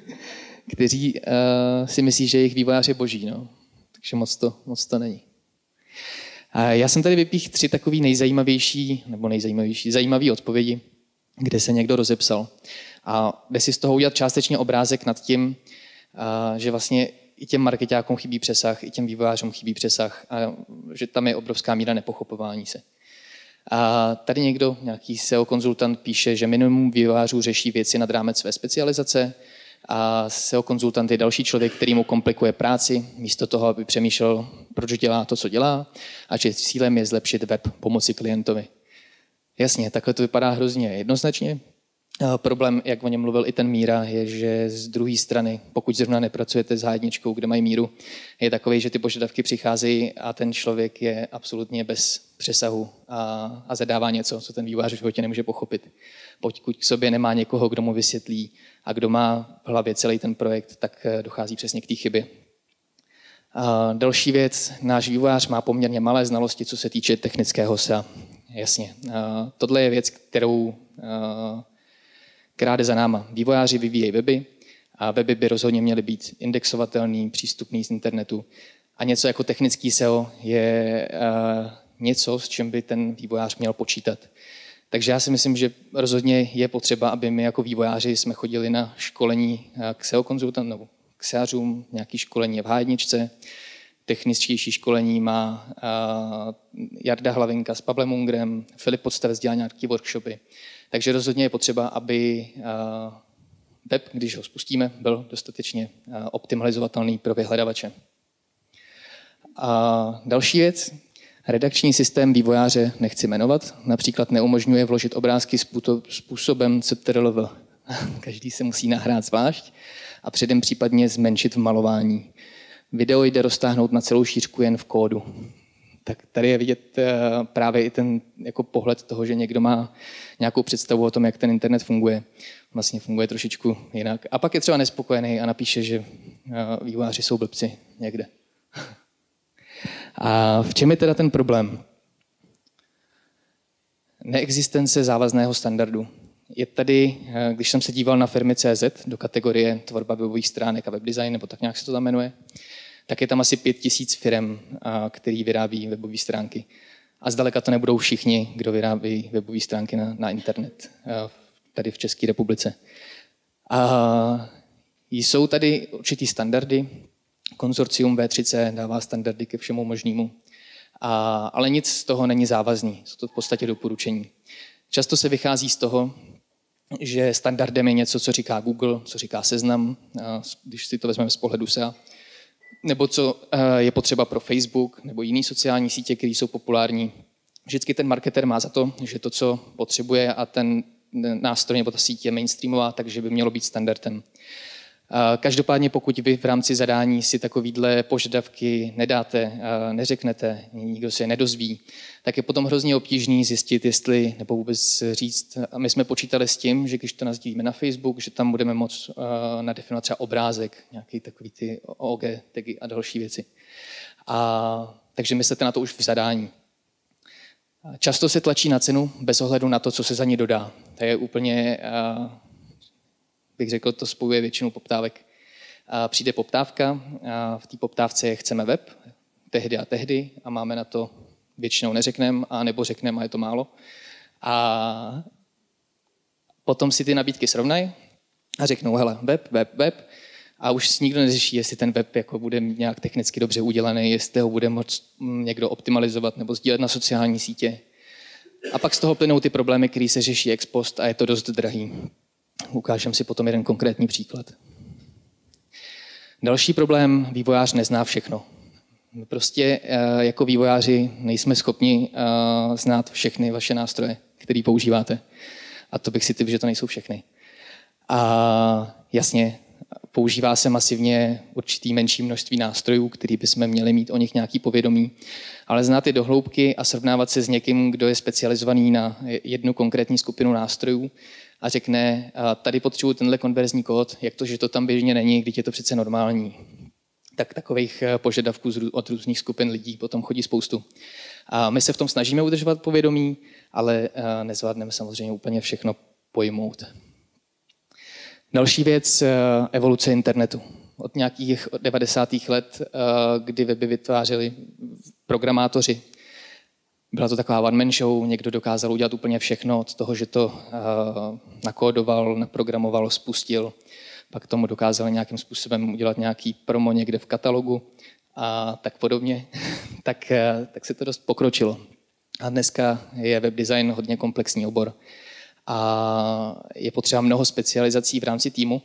kteří uh, si myslí, že jejich vývojář je boží, no. takže moc to, moc to není. A já jsem tady vypích tři takové nejzajímavější, nebo nejzajímavější, zajímavé odpovědi, kde se někdo rozepsal. A jde si z toho udělat částečně obrázek nad tím, uh, že vlastně i těm marketákům chybí přesah, i těm vývojářům chybí přesah a že tam je obrovská míra nepochopování se. A tady někdo, nějaký SEO konzultant, píše, že minimum vývojářů řeší věci nad rámec své specializace a SEO konzultant je další člověk, který mu komplikuje práci, místo toho, aby přemýšlel, proč dělá to, co dělá a že cílem je zlepšit web pomoci klientovi. Jasně, takhle to vypadá hrozně jednoznačně, Problém, jak o něm mluvil i ten Míra, je, že z druhé strany, pokud zrovna nepracujete s hádničkou, kde mají míru, je takový, že ty požadavky přicházejí a ten člověk je absolutně bez přesahu a, a zadává něco, co ten vývojář v životě nemůže pochopit. Pokud k sobě nemá někoho, kdo mu vysvětlí a kdo má v hlavě celý ten projekt, tak eh, dochází přesně k té chybě. A další věc, náš vývojář má poměrně malé znalosti, co se týče technického SEA. Jasně. A tohle je věc, kterou která jde za náma. Vývojáři vyvíjejí weby a weby by rozhodně měly být indexovatelný, přístupný z internetu. A něco jako technický SEO je uh, něco, s čím by ten vývojář měl počítat. Takže já si myslím, že rozhodně je potřeba, aby my jako vývojáři jsme chodili na školení eh, k SEO konzultantům k SEAřům, nějaké školení v hájničce, techničtější školení má uh, Jarda Hlavinka s Pavlem Ungrem, Filip Podstavec dělá nějaké workshopy. Takže rozhodně je potřeba, aby eh, web, když ho spustíme, byl dostatečně eh, optimalizovatelný pro vyhledavače. A další věc, redakční systém vývojáře nechci jmenovat, například neumožňuje vložit obrázky způsobem CTRLV. Každý se musí nahrát zvlášť a předem případně zmenšit v malování. Video jde roztáhnout na celou šířku jen v kódu tak tady je vidět eh, právě i ten jako pohled toho, že někdo má nějakou představu o tom, jak ten internet funguje. Vlastně funguje trošičku jinak. A pak je třeba nespokojený a napíše, že eh, vývojáři jsou blbci někde. A v čem je teda ten problém? Neexistence závazného standardu. Je tady, eh, když jsem se díval na firmy CZ do kategorie tvorba webových stránek a webdesign, nebo tak nějak se to tam jmenuje, tak je tam asi pět tisíc firm, který vyrábí webové stránky. A zdaleka to nebudou všichni, kdo vyrábí webové stránky na, na internet tady v České republice. A jsou tady určitý standardy. Konzorcium V3C dává standardy ke všemu možnému. A, ale nic z toho není závazný. Jsou to v podstatě doporučení. Často se vychází z toho, že standardem je něco, co říká Google, co říká Seznam, když si to vezmeme z pohledu SEA, nebo co je potřeba pro Facebook nebo jiné sociální sítě, které jsou populární. Vždycky ten marketer má za to, že to, co potřebuje a ten nástroj nebo ta síť je mainstreamová, takže by mělo být standardem. Každopádně pokud vy v rámci zadání si takovýhle požadavky nedáte, neřeknete, nikdo se je nedozví, tak je potom hrozně obtížný zjistit, jestli, nebo vůbec říct, a my jsme počítali s tím, že když to nazdílíme na Facebook, že tam budeme moct nadefinovat třeba obrázek, nějaký takový ty OG tagy a další věci. A, takže myslete na to už v zadání. Často se tlačí na cenu bez ohledu na to, co se za ní dodá. To je úplně bych řekl, to spojuje většinu poptávek. A přijde poptávka, a v té poptávce chceme web, tehdy a tehdy, a máme na to většinou neřekneme, a nebo řekneme, a je to málo. A potom si ty nabídky srovnají a řeknou, hele, web, web, web, a už nikdo neřeší, jestli ten web jako bude nějak technicky dobře udělaný, jestli ho bude moct někdo optimalizovat nebo sdílet na sociální sítě. A pak z toho plynou ty problémy, které se řeší ex post a je to dost drahý. Ukážem si potom jeden konkrétní příklad. Další problém, vývojář nezná všechno. My prostě eh, jako vývojáři nejsme schopni eh, znát všechny vaše nástroje, které používáte. A to bych si typ, že to nejsou všechny. A jasně, používá se masivně určitý menší množství nástrojů, který bychom měli mít o nich nějaký povědomí, ale znát je dohloubky a srovnávat se s někým, kdo je specializovaný na jednu konkrétní skupinu nástrojů, a řekne, tady potřebuji tenhle konverzní kód, jak to, že to tam běžně není, když je to přece normální. Tak takových eh, požadavků od různých skupin lidí potom chodí spoustu. A my se v tom snažíme udržovat povědomí, ale eh, nezvládneme samozřejmě úplně všechno pojmout. Další věc, eh, evoluce internetu. Od nějakých 90. let, kdy weby vytvářeli programátoři, byla to taková one-man show, někdo dokázal udělat úplně všechno, od toho, že to uh, nakódoval, naprogramoval, spustil, pak tomu dokázal nějakým způsobem udělat nějaký promo někde v katalogu a tak podobně, tak, uh, tak se to dost pokročilo. A dneska je web design hodně komplexní obor a je potřeba mnoho specializací v rámci týmu.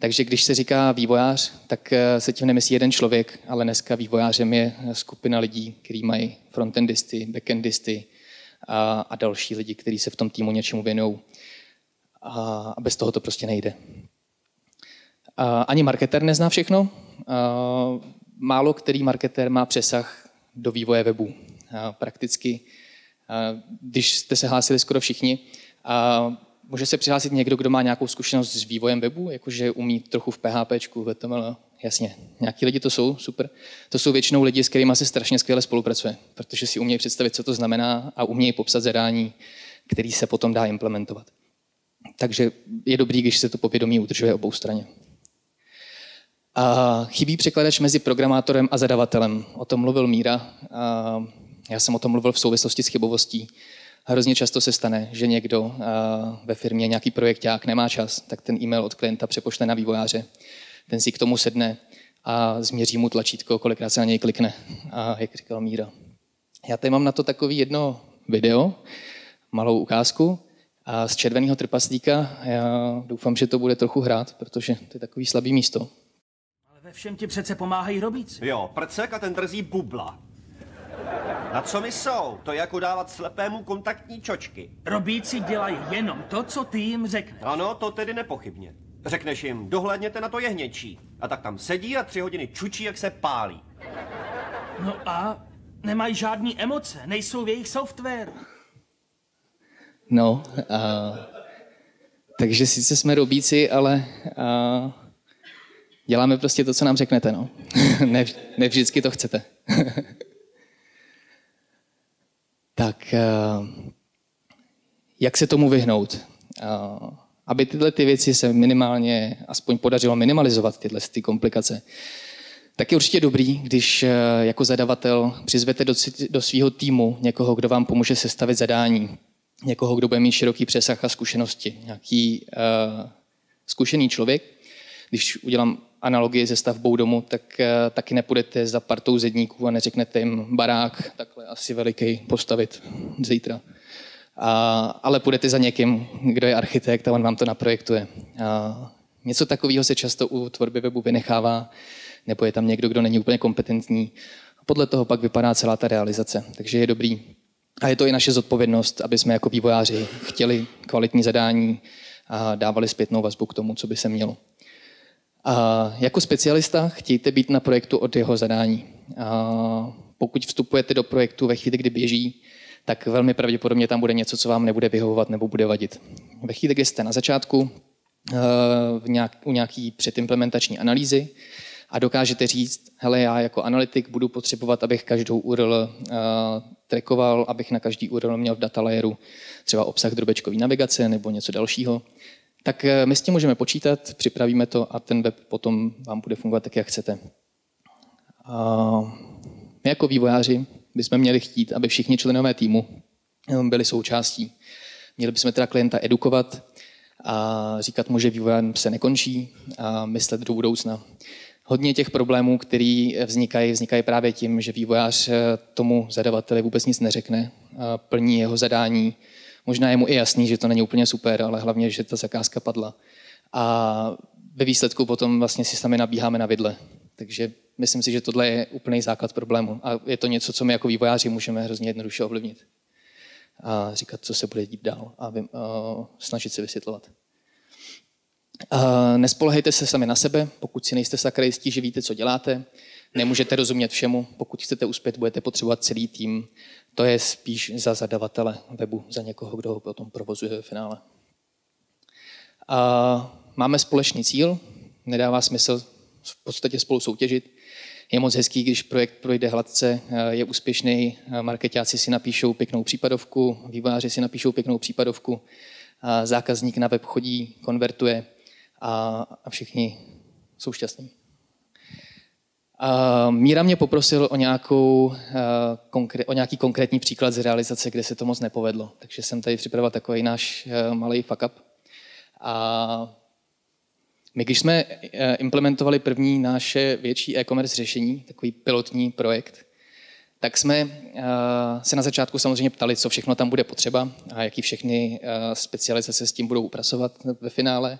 Takže když se říká vývojář, tak eh, se tím nemyslí jeden člověk, ale dneska vývojářem je skupina lidí, kteří mají frontendisty, backendisty a, a další lidi, kteří se v tom týmu něčemu věnují. A, a bez toho to prostě nejde. A, ani marketer nezná všechno. A, málo který marketer má přesah do vývoje webu. A prakticky, a, když jste se hlásili skoro všichni, a Může se přihlásit někdo, kdo má nějakou zkušenost s vývojem webu, jakože umí trochu v PHP, v HTML, jasně. Nějaký lidi to jsou, super. To jsou většinou lidi, s kterými se strašně skvěle spolupracuje, protože si umějí představit, co to znamená a umějí popsat zadání, který se potom dá implementovat. Takže je dobrý, když se to povědomí udržuje obou straně. A chybí překladač mezi programátorem a zadavatelem. O tom mluvil Míra. A já jsem o tom mluvil v souvislosti s chybovostí. Hrozně často se stane, že někdo ve firmě nějaký projekták nemá čas, tak ten e-mail od klienta přepošle na vývojáře. Ten si k tomu sedne a změří mu tlačítko, kolikrát se na něj klikne. A jak říkal Míra. Já tady mám na to takový jedno video, malou ukázku a z červeného trpaslíka. Já doufám, že to bude trochu hrát, protože to je takový slabý místo. Ale ve všem ti přece pomáhají robíci. Jo, prcek a ten drzí bubla. Na co mi jsou? To je jako dávat slepému kontaktní čočky. Robíci dělají jenom to, co ty jim řekneš. Ano, to tedy nepochybně. Řekneš jim, dohlédněte na to jehněčí. A tak tam sedí a tři hodiny čučí, jak se pálí. No a nemají žádný emoce, nejsou v jejich softwaru. No, a, takže sice jsme robíci, ale a, děláme prostě to, co nám řeknete, no. ne, ne vždycky to chcete. Tak eh, jak se tomu vyhnout? Aby tyhle ty věci se minimálně, aspoň podařilo minimalizovat tyhle ty komplikace, tak je určitě dobrý, když eh, jako zadavatel přizvete do, do svého týmu někoho, kdo vám pomůže sestavit zadání, někoho, kdo bude mít široký přesah a zkušenosti, nějaký uh, zkušený člověk. Když udělám analogii se stavbou domu, tak uh, taky nepůjdete za partou zedníků a neřeknete jim barák, takhle asi veliký postavit zítra. A, ale půjdete za někým, kdo je architekt a on vám to naprojektuje. A něco takového se často u tvorby webu vynechává nebo je tam někdo, kdo není úplně kompetentní. A podle toho pak vypadá celá ta realizace. Takže je dobrý. A je to i naše zodpovědnost, aby jsme jako vývojáři chtěli kvalitní zadání a dávali zpětnou vazbu k tomu, co by se mělo. A jako specialista chtějte být na projektu od jeho zadání. A pokud vstupujete do projektu ve chvíli, kdy běží, tak velmi pravděpodobně tam bude něco, co vám nebude vyhovovat nebo bude vadit. Ve chvíli, kdy jste na začátku, eh, v nějak, u nějaký předimplementační analýzy, a dokážete říct, hele, já jako analytik budu potřebovat, abych každou URL uh, trackoval, abych na každý URL měl v data layeru třeba obsah drobečkový navigace nebo něco dalšího, tak uh, my s tím můžeme počítat, připravíme to a ten web potom vám bude fungovat tak, jak chcete. My jako vývojáři bychom měli chtít, aby všichni členové týmu byli součástí. Měli bychom teda klienta edukovat a říkat mu, že vývojem se nekončí a myslet do budoucna hodně těch problémů, které vznikají, vznikají právě tím, že vývojář eh, tomu zadavateli vůbec nic neřekne, plní jeho zadání. Možná je mu i jasný, že to není úplně super, ale hlavně, že ta zakázka padla. A ve výsledku potom vlastně si sami nabíháme na vidle. Takže myslím si, že tohle je úplný základ problému. A je to něco, co my jako vývojáři můžeme hrozně jednoduše ovlivnit. A říkat, co se bude dít dál a, vy, a snažit se vysvětlovat. Nespolehejte se sami na sebe, pokud si nejste sakra jistí, že víte, co děláte. Nemůžete rozumět všemu. Pokud chcete uspět, budete potřebovat celý tým. To je spíš za zadavatele webu, za někoho, kdo ho potom provozuje ve finále. A máme společný cíl, nedává smysl v podstatě spolu soutěžit. Je moc hezký, když projekt projde hladce, je úspěšný, marketáci si napíšou pěknou případovku, vývojáři si napíšou pěknou případovku, zákazník na web chodí, konvertuje, a, a všichni jsou šťastní. A Míra mě poprosil o, nějakou, o nějaký konkrétní příklad z realizace, kde se to moc nepovedlo. Takže jsem tady připravil takový náš malý fuck up. A my, když jsme implementovali první naše větší e-commerce řešení, takový pilotní projekt, tak jsme se na začátku samozřejmě ptali, co všechno tam bude potřeba a jaký všechny specializace s tím budou upracovat ve finále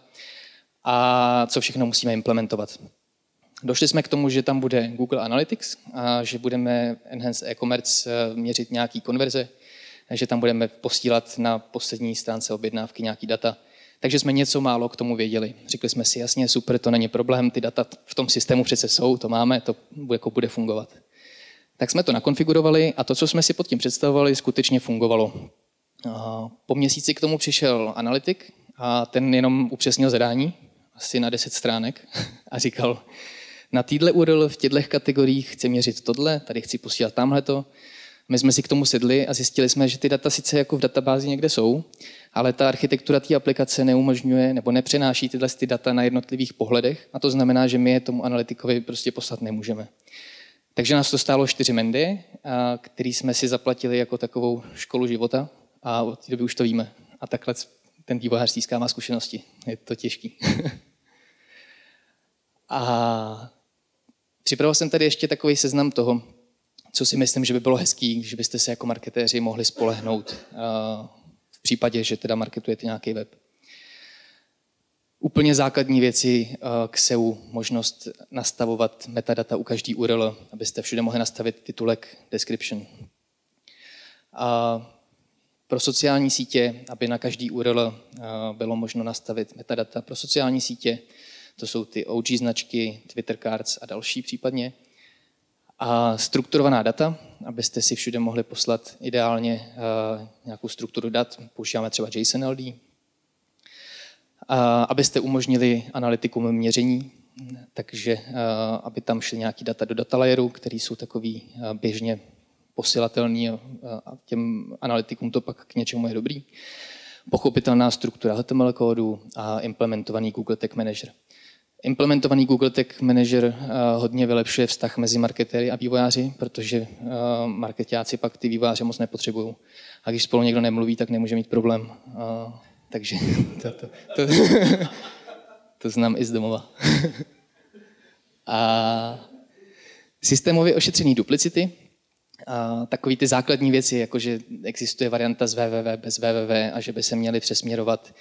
a co všechno musíme implementovat. Došli jsme k tomu, že tam bude Google Analytics a že budeme Enhanced e-commerce eh, měřit nějaký konverze, že tam budeme posílat na poslední stránce objednávky nějaký data. Takže jsme něco málo k tomu věděli. Řekli jsme si, jasně, super, to není problém, ty data v tom systému přece jsou, to máme, to jako bude fungovat. Tak jsme to nakonfigurovali a to, co jsme si pod tím představovali, skutečně fungovalo. Po měsíci k tomu přišel analytik a ten jenom upřesnil zadání, asi na 10 stránek a říkal, na týdle URL v těchto kategoriích chci měřit tohle, tady chci posílat tamhleto. My jsme si k tomu sedli a zjistili jsme, že ty data sice jako v databázi někde jsou, ale ta architektura té aplikace neumožňuje nebo nepřenáší tyhle ty data na jednotlivých pohledech a to znamená, že my je tomu analytikovi prostě poslat nemůžeme. Takže nás to stálo čtyři mendy, který jsme si zaplatili jako takovou školu života a od té doby už to víme. A takhle ten vývojář získává zkušenosti. Je to těžký. A připravil jsem tady ještě takový seznam toho, co si myslím, že by bylo hezký, když byste se jako marketéři mohli spolehnout v případě, že teda marketujete nějaký web. Úplně základní věci k SEO, možnost nastavovat metadata u každý URL, abyste všude mohli nastavit titulek description. A pro sociální sítě, aby na každý URL bylo možno nastavit metadata pro sociální sítě, to jsou ty OG značky, Twitter cards a další případně. A strukturovaná data, abyste si všude mohli poslat ideálně uh, nějakou strukturu dat, používáme třeba JSON-LD, abyste umožnili analytikům měření, takže uh, aby tam šly nějaký data do data layeru, který jsou takový uh, běžně posílatelný a těm analytikům to pak k něčemu je dobrý. pochopitelná struktura HTML kódu a implementovaný Google Tag Manager. Implementovaný Google Tag Manager uh, hodně vylepšuje vztah mezi marketéry a vývojáři, protože uh, marketáci pak ty vývojáře moc nepotřebují. A když spolu někdo nemluví, tak nemůže mít problém. Uh, takže to, to, to, to znám i z domova. a systémově ošetřený duplicity, a takový ty základní věci, jako že existuje varianta z www bez www a že by se měly přesměrovat,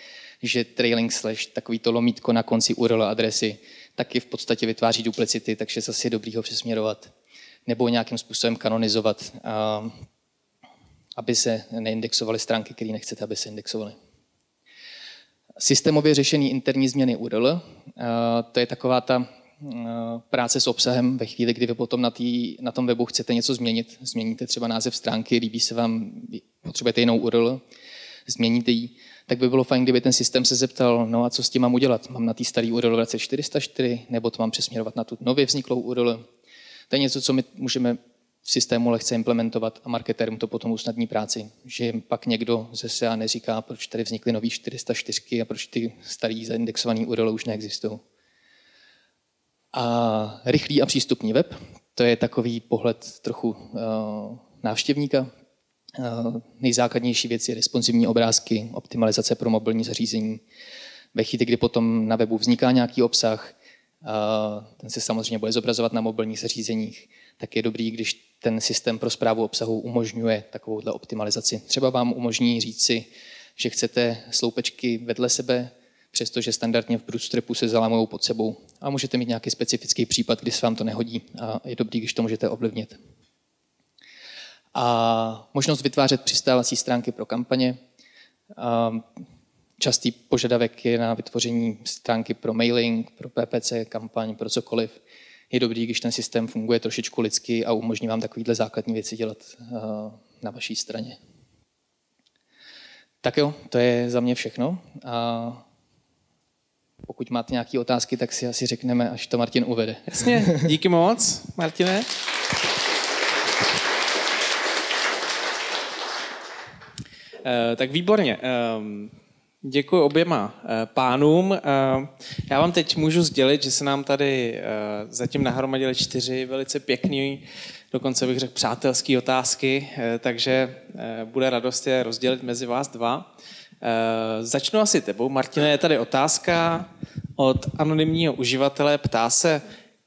že trailing slash, takový to lomítko na konci URL adresy, taky v podstatě vytváří duplicity, takže zase je dobrý ho přesměrovat. Nebo nějakým způsobem kanonizovat, aby se neindexovaly stránky, které nechcete, aby se indexovaly. Systémově řešený interní změny URL, to je taková ta práce s obsahem ve chvíli, kdy vy potom na, tý, na tom webu chcete něco změnit. Změníte třeba název stránky, líbí se vám, potřebujete jinou URL, změníte ji, tak by bylo fajn, kdyby ten systém se zeptal, no a co s tím mám udělat? Mám na té starý URL vracet 404, nebo to mám přesměrovat na tu nově vzniklou URL? To je něco, co my můžeme v systému lehce implementovat a marketérům to potom usnadní práci. Že pak někdo ze SEA neříká, proč tady vznikly nový 404 a proč ty starý zaindexovaný URL už neexistují. A rychlý a přístupný web, to je takový pohled trochu uh, návštěvníka. Uh, nejzákladnější věc je responsivní obrázky, optimalizace pro mobilní zařízení. Ve chvíli, kdy potom na webu vzniká nějaký obsah, uh, ten se samozřejmě bude zobrazovat na mobilních zařízeních, tak je dobrý, když ten systém pro zprávu obsahu umožňuje takovouhle optimalizaci. Třeba vám umožní říci, že chcete sloupečky vedle sebe, přestože standardně v bootstrapu se zalamují pod sebou. A můžete mít nějaký specifický případ, kdy se vám to nehodí a je dobrý, když to můžete ovlivnit. A možnost vytvářet přistávací stránky pro kampaně. Častý požadavek je na vytvoření stránky pro mailing, pro PPC, kampaň, pro cokoliv. Je dobrý, když ten systém funguje trošičku lidsky a umožní vám takovýhle základní věci dělat na vaší straně. Tak jo, to je za mě všechno. A pokud máte nějaké otázky, tak si asi řekneme, až to Martin uvede. Jasně, díky moc, Martine. Tak výborně. Děkuji oběma eh, pánům. Eh, já vám teď můžu sdělit, že se nám tady zatím nahromadili čtyři velice pěkný, dokonce bych řekl přátelské otázky, takže bude radost je rozdělit mezi vás dva. Začnu asi tebou. Martine, je tady otázka od anonymního uživatele. Ptá se,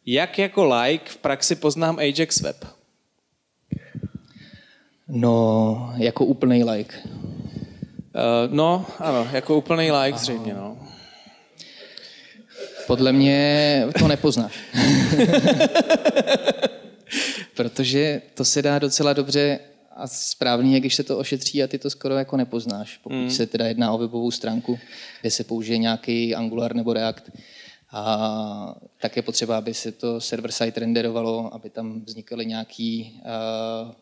jak jako like v praxi poznám Ajax Web? No, jako úplný like. Uh, no, ano, jako úplný like Aha. zřejmě, no. Podle mě to nepoznáš. Protože to se dá docela dobře a správný je, když se to ošetří a ty to skoro jako nepoznáš, pokud mm. se teda jedná o webovou stránku, kde se použije nějaký Angular nebo React. A tak je potřeba, aby se to server-side renderovalo, aby tam vznikaly nějaký, uh,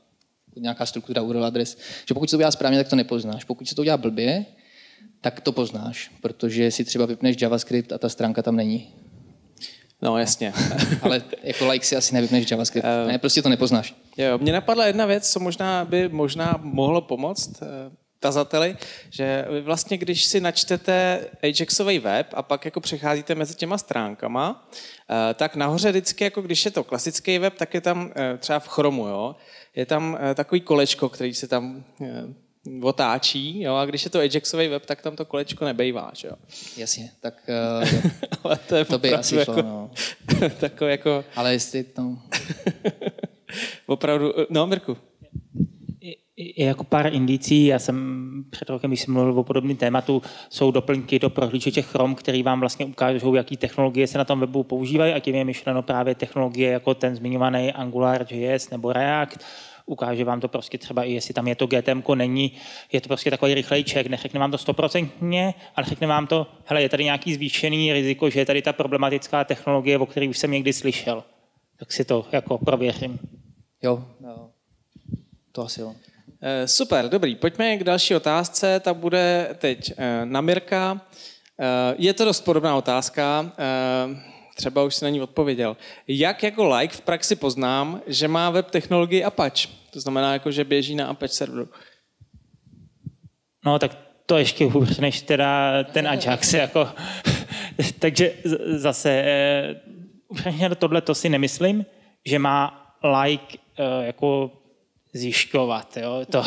nějaká struktura URL adres. Že pokud se to udělá správně, tak to nepoznáš. Pokud se to udělá blbě, tak to poznáš, protože si třeba vypneš JavaScript a ta stránka tam není. No, jasně. Ale jako like si asi nevypneš JavaScript. Uh, ne, prostě to nepoznáš. Jo, mně napadla jedna věc, co možná by možná mohlo pomoct uh, tazateli, že vy vlastně, když si načtete Ajaxový web a pak jako přecházíte mezi těma stránkama, uh, tak nahoře vždycky, jako když je to klasický web, tak je tam uh, třeba v Chromu, jo, je tam uh, takový kolečko, který se tam otáčí, jo, a když je to Ajaxový web, tak tam to kolečko nebejvá, že jo. Jasně, tak uh, Ale to, je to by asi jako, šlo, no. takové jako... Ale jestli to... opravdu, no Mirku. Je jako pár indicí, já jsem před rokem, když jsem mluvil o podobném tématu, jsou doplňky do prohlížeče Chrome, který vám vlastně ukážou, jaký technologie se na tom webu používají a tím je myšleno právě technologie jako ten zmiňovaný AngularJS nebo React, ukáže vám to prostě třeba i jestli tam je to GTM, není, je to prostě takový rychlej check, neřekne vám to stoprocentně, ale řekne vám to, hele, je tady nějaký zvýšený riziko, že je tady ta problematická technologie, o které už jsem někdy slyšel. Tak si to jako prověřím. Jo, jo. to asi jo. Eh, super, dobrý. Pojďme k další otázce. Ta bude teď eh, na Mirka. Eh, je to dost podobná otázka třeba už si na ní odpověděl. Jak jako like v praxi poznám, že má web technologii Apache? To znamená, jako, že běží na Apache serveru. No tak to ještě hůř než teda ten Ajax. Jako. Takže zase úplně tohle to si nemyslím, že má like jako zjišťovat. Jo? To,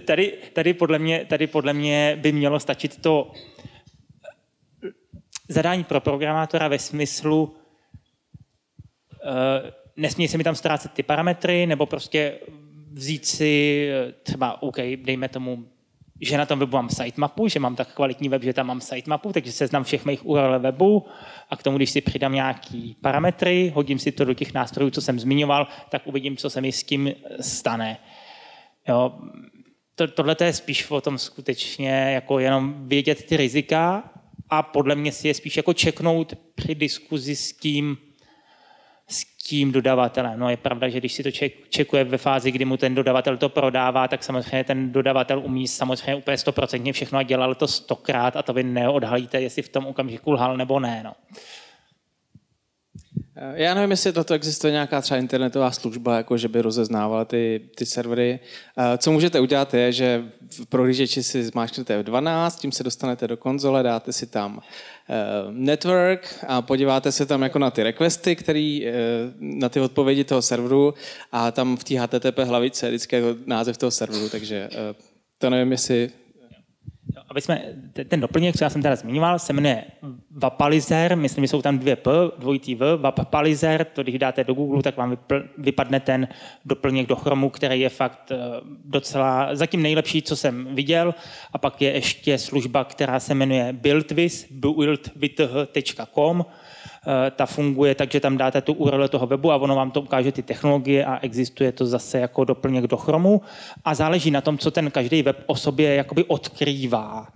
tady, tady, podle mě, tady podle mě by mělo stačit to zadání pro programátora ve smyslu uh, nesmí se mi tam ztrácet ty parametry, nebo prostě vzít si třeba, OK, dejme tomu že na tom webu mám sitemapu, že mám tak kvalitní web, že tam mám sitemapu, takže seznam všech mých URL webů a k tomu, když si přidám nějaký parametry, hodím si to do těch nástrojů, co jsem zmiňoval, tak uvidím, co se mi s tím stane. Jo, to, tohle je spíš o tom skutečně jako jenom vědět ty rizika a podle mě si je spíš jako čeknout při diskuzi s tím, s tím dodavatelem. No je pravda, že když si to čekuje ve fázi, kdy mu ten dodavatel to prodává, tak samozřejmě ten dodavatel umí samozřejmě úplně stoprocentně všechno a dělal to stokrát a to vy neodhalíte, jestli v tom okamžiku lhal nebo ne. No. Eh, já nevím, jestli toto existuje nějaká třeba internetová služba, jako že by rozeznávala ty, ty servery. Eh, co můžete udělat je, že v prohlížeči si zmáčknete F12, tím se dostanete do konzole, dáte si tam network a podíváte se tam jako na ty requesty, který, na ty odpovědi toho serveru a tam v té HTTP hlavice je vždycky jako název toho serveru, takže to nevím, jestli aby jsme, ten doplněk, co já jsem teda zmiňoval, se jmenuje Vapalizer, myslím, že jsou tam dvě P, dvojitý V, Vapalizer, to když dáte do Google, tak vám vypadne ten doplněk do Chromu, který je fakt eh, docela, zatím nejlepší, co jsem viděl. A pak je ještě služba, která se jmenuje BuildWith, buildwith.com, ta funguje tak, že tam dáte tu URL toho webu a ono vám to ukáže ty technologie a existuje to zase jako doplněk do Chromu a záleží na tom, co ten každý web o sobě jakoby odkrývá.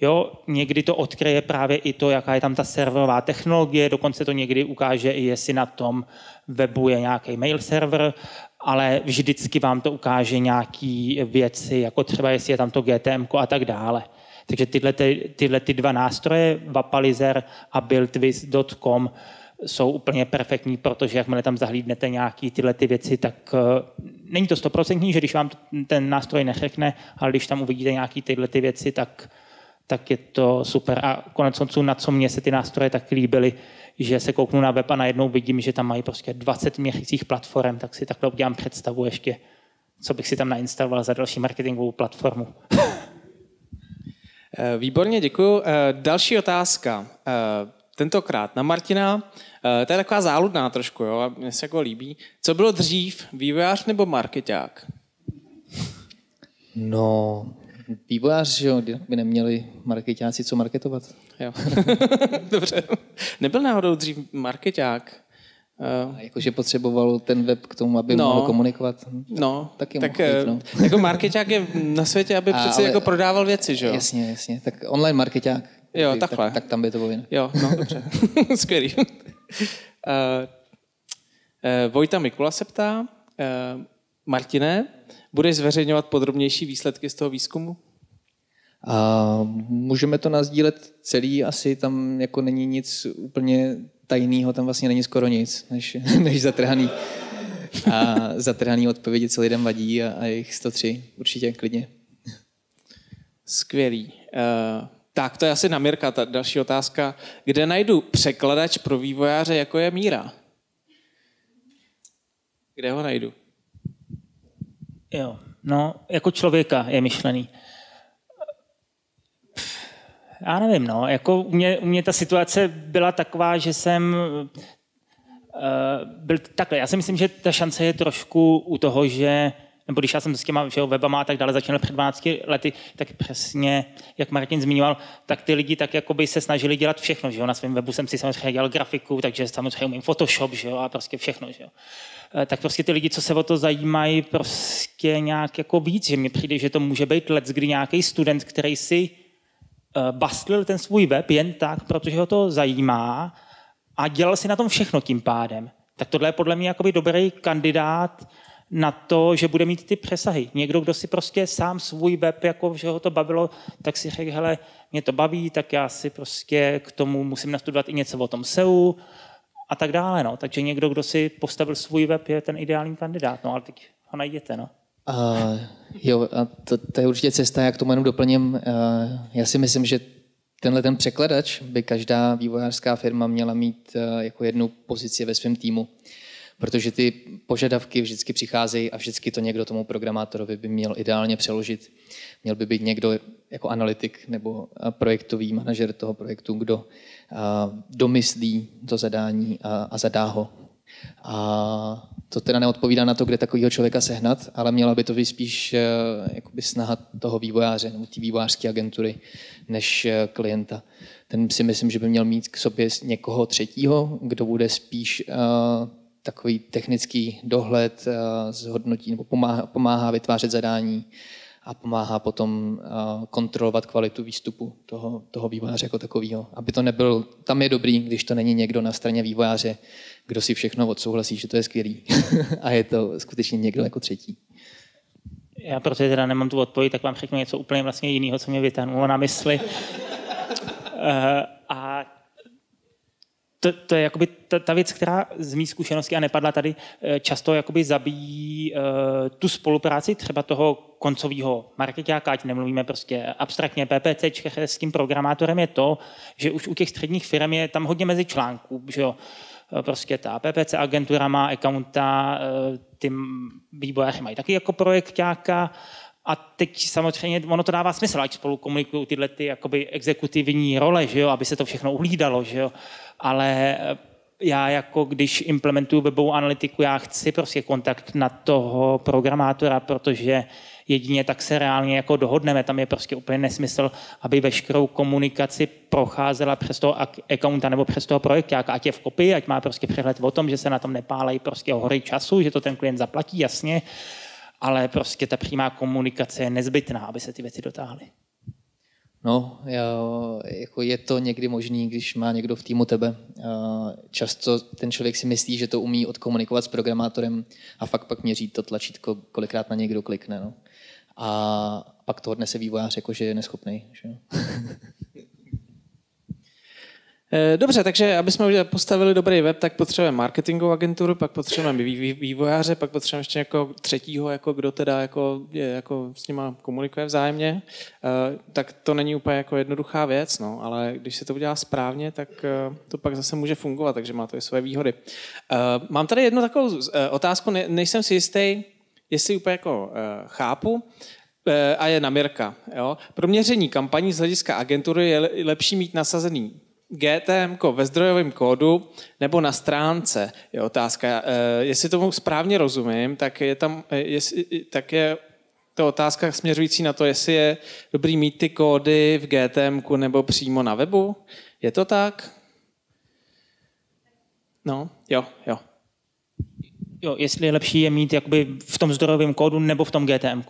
Jo, někdy to odkryje právě i to, jaká je tam ta serverová technologie, dokonce to někdy ukáže i jestli na tom webu je nějaký mail server, ale vždycky vám to ukáže nějaké věci, jako třeba jestli je tam to GTM a tak dále. Takže tyhle, ty, tyhle ty dva nástroje, Vapalizer a buildwiz.com, jsou úplně perfektní, protože jakmile tam zahlídnete nějaký tyhle ty věci, tak uh, není to stoprocentní, že když vám ten nástroj neřekne, ale když tam uvidíte nějaký tyhle ty věci, tak, tak je to super. A konec konců, na co mě se ty nástroje tak líbily, že se kouknu na web a najednou vidím, že tam mají prostě 20 měsících platform, tak si takhle udělám představu ještě, co bych si tam nainstaloval za další marketingovou platformu. Eh, výborně, děkuji. Eh, další otázka. Eh, tentokrát na Martina. To je taková záludná trošku, jo, a mně se jako líbí. Co bylo dřív, vývojář nebo marketák? No, vývojář, že jo, by neměli marketáci co marketovat. Jo. Dobře. Nebyl náhodou dřív marketák? Uh, jakože potřeboval ten web k tomu, aby no, mohl komunikovat. No, taky tak být, eh, no. jako marketák je na světě, aby přece ale, jako prodával věci, že jo? Jasně, jasně. Tak online marketák. Jo, by, takhle. Tak, tak, tam by to bylo jinak. Jo, no, dobře. Skvělý. uh, uh, Vojta Mikula se ptá, uh, Martine, budeš zveřejňovat podrobnější výsledky z toho výzkumu? A můžeme to nazdílet celý, asi tam jako není nic úplně tajného tam vlastně není skoro nic, než, než zatrhaný. A zatrhaný odpovědi, co lidem vadí a, a jich 103, určitě, klidně. Skvělý. Uh, tak, to je asi na Mirka, ta další otázka. Kde najdu překladač pro vývojáře, jako je Míra? Kde ho najdu? Jo, no, jako člověka je myšlený já nevím, no, jako u mě, u mě ta situace byla taková, že jsem uh, byl takhle. Já si myslím, že ta šance je trošku u toho, že nebo když já jsem s těma že webama a tak dále začal před 12 lety, tak přesně, jak Martin zmiňoval, tak ty lidi tak jako by se snažili dělat všechno, že jo? Na svém webu jsem si samozřejmě dělal grafiku, takže samozřejmě umím Photoshop, že jo? A prostě všechno, že jo? Eh, tak prostě ty lidi, co se o to zajímají, prostě nějak jako víc, že mi přijde, že to může být let, kdy nějaký student, který si bastlil ten svůj web jen tak, protože ho to zajímá a dělal si na tom všechno tím pádem. Tak tohle je podle mě jakoby dobrý kandidát na to, že bude mít ty přesahy. Někdo, kdo si prostě sám svůj web, jako že ho to bavilo, tak si řekl, hele, mě to baví, tak já si prostě k tomu musím nastudovat i něco o tom SEO a tak dále. No. Takže někdo, kdo si postavil svůj web, je ten ideální kandidát. No, ale teď ho najděte. No. Uh, Jo, a to, to je určitě cesta, jak to jenom doplním. Eh, já si myslím, že tenhle ten překladač by každá vývojářská firma měla mít eh, jako jednu pozici ve svém týmu protože ty požadavky vždycky přicházejí a vždycky to někdo tomu programátorovi by měl ideálně přeložit. Měl by být někdo jako analytik nebo projektový manažer toho projektu, kdo domyslí to zadání a, a zadá ho. A to teda neodpovídá na to, kde takového člověka sehnat, ale měla by to být spíš e, jakoby snaha toho vývojáře nebo té vývojářské agentury než e, klienta. Ten si myslím, že by měl mít k sobě někoho třetího, kdo bude spíš e, takový technický dohled, eh, zhodnotí nebo pomáhá, pomáhá vytvářet zadání a pomáhá potom eh, kontrolovat kvalitu výstupu toho, toho vývojáře jako takového. Aby to nebyl, tam je dobrý, když to není někdo na straně vývojáře, kdo si všechno odsouhlasí, že to je skvělý. a je to skutečně někdo jako třetí. Já protože teda nemám tu odpověď, tak vám řeknu něco úplně vlastně jiného, co mě vytáhnulo na mysli. uh, a to, to je jakoby ta, ta věc, která z mý zkušenosti a nepadla tady, eh, často jakoby zabíjí uh, tu spolupráci třeba toho koncového marketáka, ať nemluvíme prostě abstraktně PPC s tím programátorem, je to, že už u těch středních firm je tam hodně mezi článků, že jo, prostě ta PPC agentura má accounta, ty vývojáři mají taky jako projektáka a teď samozřejmě ono to dává smysl, ať spolu komunikují tyhle ty jakoby exekutivní role, že jo, aby se to všechno uhlídalo, že jo. Ale eh, já jako když implementuju webovou analytiku, já chci prostě kontakt na toho programátora, protože jedině tak se reálně jako dohodneme. Tam je prostě úplně nesmysl, aby veškerou komunikaci procházela přes toho accounta nebo přes toho projektáka, ať je v kopii, ať má prostě přehled o tom, že se na tom nepálejí prostě hory času, že to ten klient zaplatí, jasně, ale prostě ta přímá komunikace je nezbytná, aby se ty věci dotáhly. No, já, jako je to někdy možný, když má někdo v týmu tebe. Často ten člověk si myslí, že to umí odkomunikovat s programátorem a fakt pak měří to tlačítko, kolikrát na někdo klikne. No. A pak to odnese vývojář, jako že je neschopný. Že? Eh, dobře, takže aby jsme postavili dobrý web, tak potřebujeme marketingovou agenturu, pak potřebujeme vývojáře, pak potřebujeme ještě jako třetího, jako kdo teda jako, je, jako s nima komunikuje vzájemně. Eh, tak to není úplně jako jednoduchá věc, no, ale když se to udělá správně, tak eh, to pak zase může fungovat, takže má to i své výhody. Mám tady jednu takovou otázku, nejsem si jistý, jestli úplně jako chápu, a je na Mirka. Jo? Pro měření kampaní z hlediska agentury je lepší mít nasazený GTM ve zdrojovém kódu nebo na stránce. Je otázka, eh, jestli tomu správně rozumím, tak je tam, eh, jestli, tak je to otázka směřující na to, jestli je dobrý mít ty kódy v GTM nebo přímo na webu. Je to tak? No, jo, jo. Jo, jestli je lepší je mít jakoby v tom zdrojovém kódu nebo v tom GTM.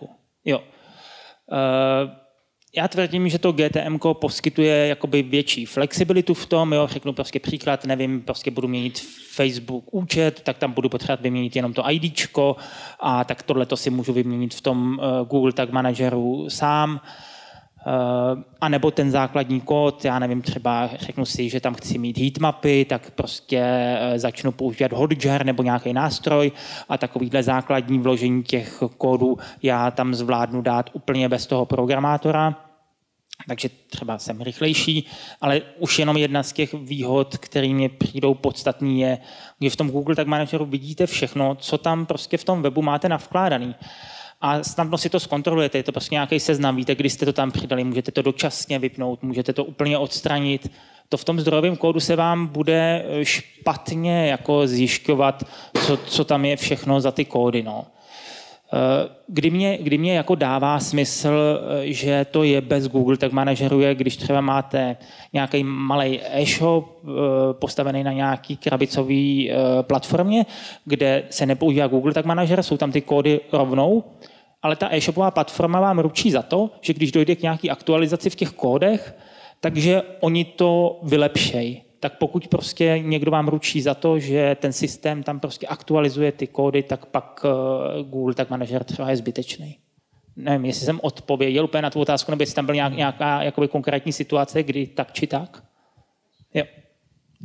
Jo. Uh, já tvrdím, že to GTM poskytuje jakoby větší flexibilitu v tom, jo, řeknu prostě příklad, nevím, prostě budu měnit Facebook účet, tak tam budu potřebovat vyměnit jenom to IDčko a tak tohle to si můžu vyměnit v tom uh, Google Tag Manageru sám. Uh, a nebo ten základní kód, já nevím, třeba řeknu si, že tam chci mít heatmapy, tak prostě uh, začnu používat Hotjar nebo nějaký nástroj a takovýhle základní vložení těch kódů já tam zvládnu dát úplně bez toho programátora. Takže třeba jsem rychlejší, ale už jenom jedna z těch výhod, které mě přijdou podstatný, je, že v tom Google Tag Manageru vidíte všechno, co tam prostě v tom webu máte navkládaný a snadno si to zkontrolujete, je to prostě nějaký seznam, víte, kdy jste to tam přidali, můžete to dočasně vypnout, můžete to úplně odstranit. To v tom zdrojovém kódu se vám bude eh, špatně jako zjišťovat, co, co tam je všechno za ty kódy. No. Eh, kdy mě, kdy mě jako dává smysl, eh, že to je bez Google tak manažeruje, když třeba máte nějaký malý e-shop postavený na nějaký krabicový platformě, kde se nepoužívá Google tak manažer, jsou tam ty kódy rovnou, ale ta e-shopová platforma vám ručí za to, že když dojde k nějaké aktualizaci v těch kódech, takže oni to vylepšejí. Tak pokud prostě někdo vám ručí za to, že ten systém tam prostě aktualizuje ty kódy, tak pak eh, Google tak manažer třeba je zbytečný. Nevím, jestli jsem odpověděl úplně na tu otázku, nebo jestli tam byla nějaká jakoby konkrétní situace, kdy tak či tak. Jo.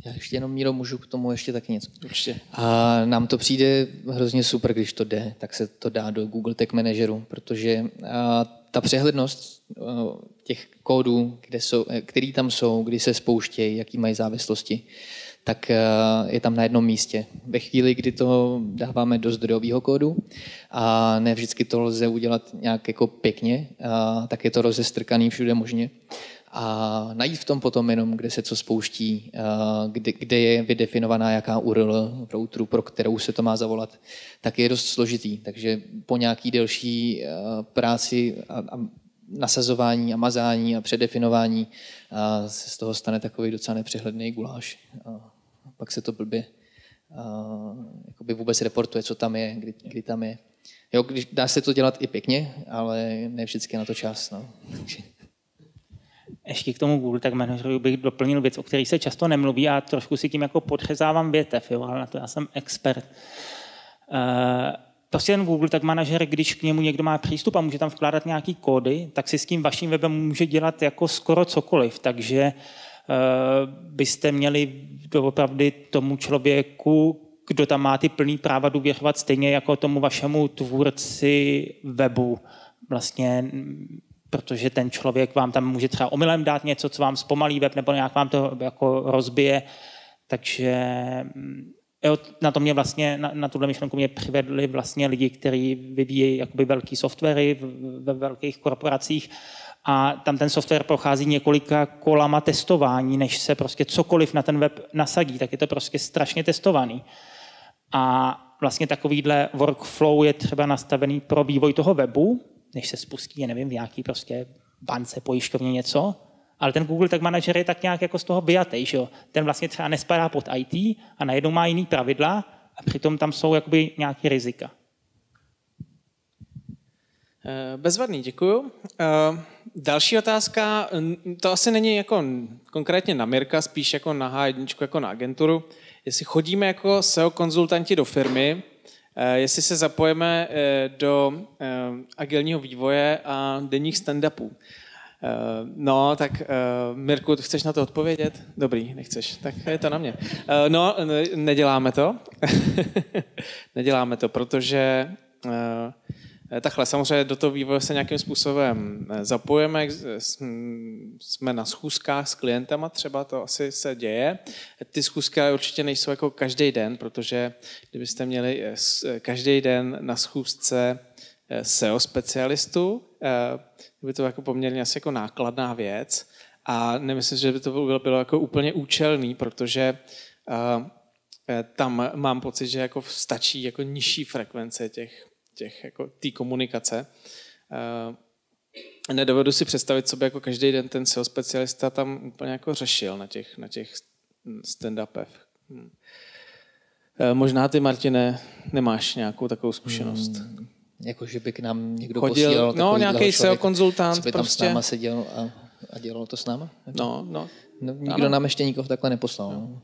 Já ještě jenom, Míro, můžu k tomu ještě taky něco. Určitě. A nám to přijde hrozně super, když to jde, tak se to dá do Google Tag Manageru, protože a, ta přehlednost a, těch kódů, kde jsou, který tam jsou, kdy se spouštějí, jaký mají závislosti, tak je tam na jednom místě. Ve chvíli, kdy to dáváme do zdrojového kódu a ne vždycky to lze udělat nějak jako pěkně, tak je to rozestrkaný všude možně a najít v tom potom jenom, kde se co spouští, kde, kde je vydefinovaná jaká URL routeru, pro kterou se to má zavolat, tak je dost složitý. Takže po nějaký delší práci a, a nasazování a mazání a předefinování a se z toho stane takový docela nepřehledný guláš. A pak se to blbě a, vůbec reportuje, co tam je, kdy, kdy tam je. Jo, když, dá se to dělat i pěkně, ale ne vždycky na to čas. No. Ještě k tomu Google Tag Manageru bych doplnil věc, o které se často nemluví a trošku si tím jako podřezávám větev, jo, ale na to já jsem expert. Uh, prostě ten Google Tag Manager, když k němu někdo má přístup a může tam vkládat nějaký kódy, tak si s tím vaším webem může dělat jako skoro cokoliv. Takže uh, byste měli doopravdy tomu člověku, kdo tam má ty plný práva důvěřovat stejně jako tomu vašemu tvůrci webu. Vlastně protože ten člověk vám tam může třeba omylem dát něco, co vám zpomalí web, nebo nějak vám to jako rozbije. Takže mm, jo, na to mě vlastně, na, na tuhle myšlenku mě přivedli vlastně lidi, kteří vyvíjí jakoby velký softwary ve velkých korporacích a tam ten software prochází několika kolama testování, než se prostě cokoliv na ten web nasadí, tak je to prostě strašně testovaný. A vlastně takovýhle workflow je třeba nastavený pro vývoj toho webu, než se spustí, nevím, v nějaký prostě bance, pojišťovně něco, ale ten Google Tag Manager je tak nějak jako z toho vyjatý, že jo? Ten vlastně třeba nespadá pod IT a najednou má jiný pravidla a přitom tam jsou jakoby nějaký rizika. Eh, bezvadný, děkuju. Eh, další otázka, to asi není jako konkrétně na Mirka, spíš jako na H1, jako na agenturu. Jestli chodíme jako SEO konzultanti do firmy, jestli se zapojeme eh, do eh, agilního vývoje a denních stand-upů. No, tak Mirku, chceš na to odpovědět? Dobrý, nechceš, tak je to na mě. No, neděláme to. neděláme to, protože Eh, takhle, samozřejmě do toho vývoje se nějakým způsobem eh, zapojeme, jsme na schůzkách s klientama, třeba to asi se děje. Ty schůzky určitě nejsou jako každý den, protože kdybyste měli eh, každý den na schůzce SEO specialistu, by to jako poměrně asi jako nákladná věc a nemyslím, že by to bylo, bylo jako úplně účelný, protože tam mám pocit, že jako stačí jako nižší frekvence těch těch, jako té komunikace. Uh, nedovedu si představit, co by jako každý den ten SEO specialista tam úplně jako řešil na těch, na těch stand-upech. Hmm. Uh, možná ty, Martine, nemáš nějakou takovou zkušenost. Hmm, jako, že by k nám někdo Chodil, posílal no, nějaký SEO konzultant. By tam prostě. s náma seděl a, a dělal to s náma? No, no. no nikdo ano. nám ještě nikoho takhle neposlal. No.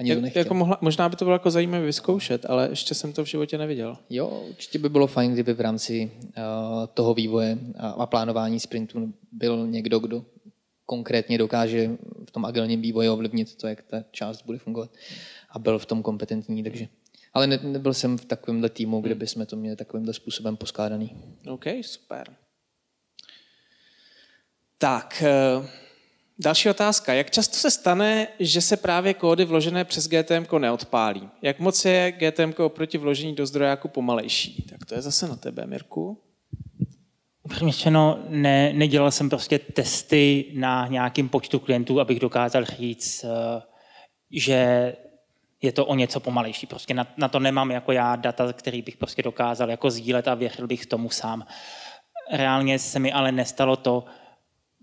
Ani to Jako mohla, možná by to bylo jako zajímavé vyzkoušet, ale ještě jsem to v životě neviděl. Jo, určitě by bylo fajn, kdyby v rámci uh, toho vývoje a, a plánování sprintu byl někdo, kdo konkrétně dokáže v tom agilním vývoji ovlivnit to, jak ta část bude fungovat a byl v tom kompetentní, takže ale ne, nebyl jsem v takovémhle týmu, kde bychom to měli takovýmhle způsobem poskládaný. OK, super. Tak, uh... Další otázka. Jak často se stane, že se právě kódy vložené přes GTM neodpálí? Jak moc je GTM oproti vložení do zdrojáku pomalejší? Tak to je zase na tebe, Mirku. Přemýšleno, ne, nedělal jsem prostě testy na nějakým počtu klientů, abych dokázal říct, eh, že je to o něco pomalejší. Prostě na, na to nemám jako já data, který bych prostě dokázal jako sdílet a věřil bych tomu sám. Reálně se mi ale nestalo to,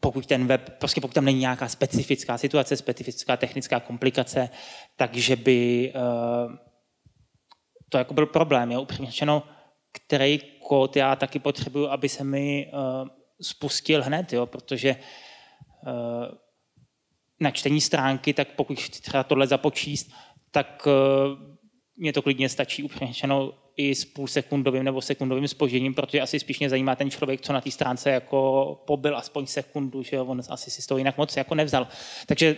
pokud ten web, prostě pokud tam není nějaká specifická situace, specifická technická komplikace, takže by uh, to jako byl problém. Jo? Upřímně řečeno, který kód já taky potřebuju, aby se mi uh, spustil hned, jo? protože uh, na čtení stránky, tak pokud chci třeba tohle započíst, tak uh, mě to klidně stačí upřímně řečeno i s půlsekundovým nebo sekundovým spožením, protože asi spíš mě zajímá ten člověk, co na té stránce jako pobyl aspoň sekundu, že on asi si z toho jinak moc jako nevzal. Takže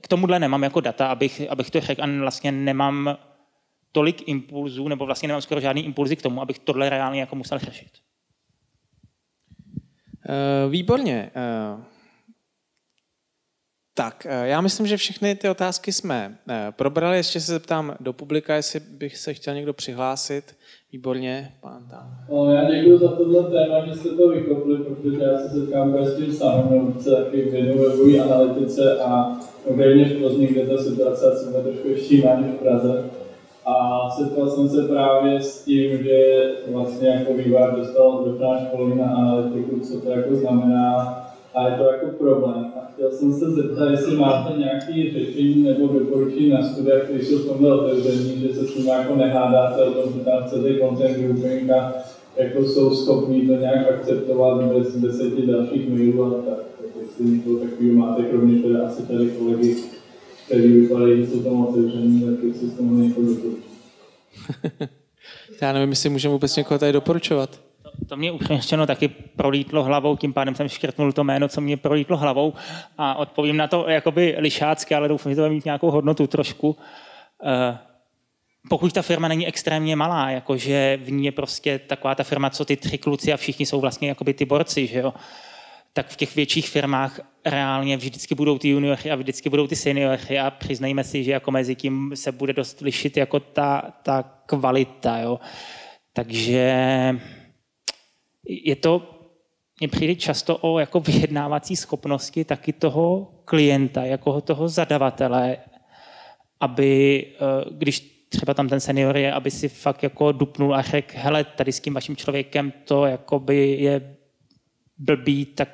k tomuhle nemám jako data, abych, abych to řekl a vlastně nemám tolik impulzů, nebo vlastně nemám skoro žádný impulzy k tomu, abych tohle reálně jako musel řešit. Uh, výborně. Uh, tak, uh, já myslím, že všechny ty otázky jsme probrali. Ještě se zeptám do publika, jestli bych se chtěl někdo přihlásit. Výborně, pán tam. No, já děkuji za tohle téma, že jste to vykopli, protože já se setkám s tím samým, se taky webové analytice a konkrétně v Plzni, kde ta situace je trošku ještě v Praze a setkal jsem se právě s tím, že vlastně jako vývoj dostal dobrá školení na analytiku, co to jako znamená a je to jako problém. A chtěl jsem se zeptat, jestli máte nějaké řešení nebo doporučení na studiách, které jsou v tomhle otevření, že se s tím jako nehádáte o tom, že tam chcete content grouping jako jsou schopní to nějak akceptovat bez deseti dalších mailů a tak. Tak jestli někoho takového máte, kromě teda asi tady kolegy který vypadají, že jsou tam otevření, tak jestli to mám někoho doporučit. Já nevím, jestli můžeme vůbec někoho tady doporučovat. To, mě upřímně taky prolítlo hlavou, tím pádem jsem škrtnul to jméno, co mě prolítlo hlavou a odpovím na to jakoby lišácky, ale doufám, že to bude mít nějakou hodnotu trošku. Uh, pokud ta firma není extrémně malá, jakože v ní je prostě taková ta firma, co ty tři kluci a všichni jsou vlastně jakoby ty borci, že jo, tak v těch větších firmách reálně vždycky budou ty juniory a vždycky budou ty seniory a přiznejme si, že jako mezi tím se bude dost lišit jako ta, ta kvalita. Jo. Takže je to, mně přijde často o jako vyjednávací schopnosti taky toho klienta, jako toho zadavatele, aby, eh, když třeba tam ten senior je, aby si fakt jako dupnul a řekl, hele, tady s tím vaším člověkem to jakoby je blbý, tak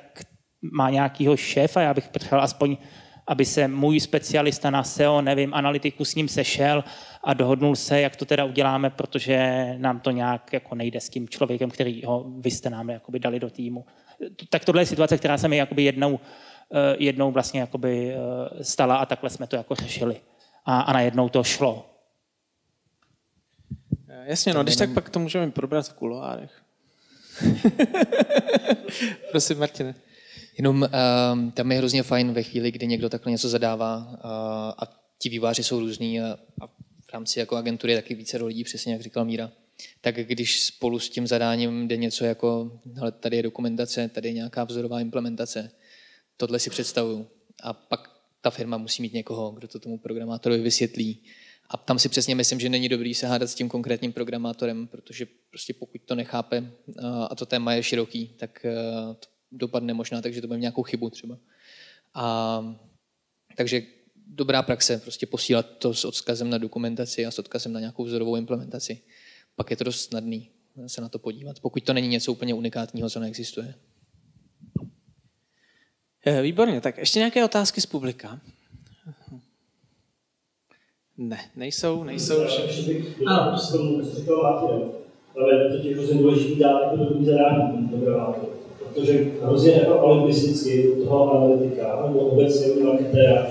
má nějakýho šéfa, já bych potřeboval aspoň, aby se můj specialista na SEO, nevím, analytiku s ním sešel a dohodnul se, jak to teda uděláme, protože nám to nějak jako nejde s tím člověkem, který ho vy jste nám jakoby dali do týmu. Tak tohle je situace, která se mi jakoby jednou, eh, jednou vlastně jakoby eh, stala a takhle jsme to jako řešili. A, a najednou to šlo. Jasně, no, když tak pak to můžeme probrat v kuloárech. Prosím, Martine. Jenom uh, tam je hrozně fajn ve chvíli, kdy někdo takhle něco zadává uh, a ti výváři jsou různý a, a v rámci jako agentury je taky více lidí, přesně jak říkal Míra. Tak když spolu s tím zadáním jde něco jako, hele, tady je dokumentace, tady je nějaká vzorová implementace, tohle si představuju. A pak ta firma musí mít někoho, kdo to tomu programátorovi vysvětlí a tam si přesně myslím, že není dobrý se hádat s tím konkrétním programátorem, protože prostě pokud to nechápe a to téma je široký, tak to dopadne možná takže to bude nějakou chybu třeba. A, takže dobrá praxe, prostě posílat to s odkazem na dokumentaci a s odkazem na nějakou vzorovou implementaci. Pak je to dost snadný se na to podívat, pokud to není něco úplně unikátního, co neexistuje. Eh, výborně, tak ještě nějaké otázky z publika? Ne, nejsou, nejsou. Ano, ale teď je hrozně důležité dát jako dobrý zadání programátor. Protože hrozně jako alibisticky u toho analytika nebo obecně u marketéra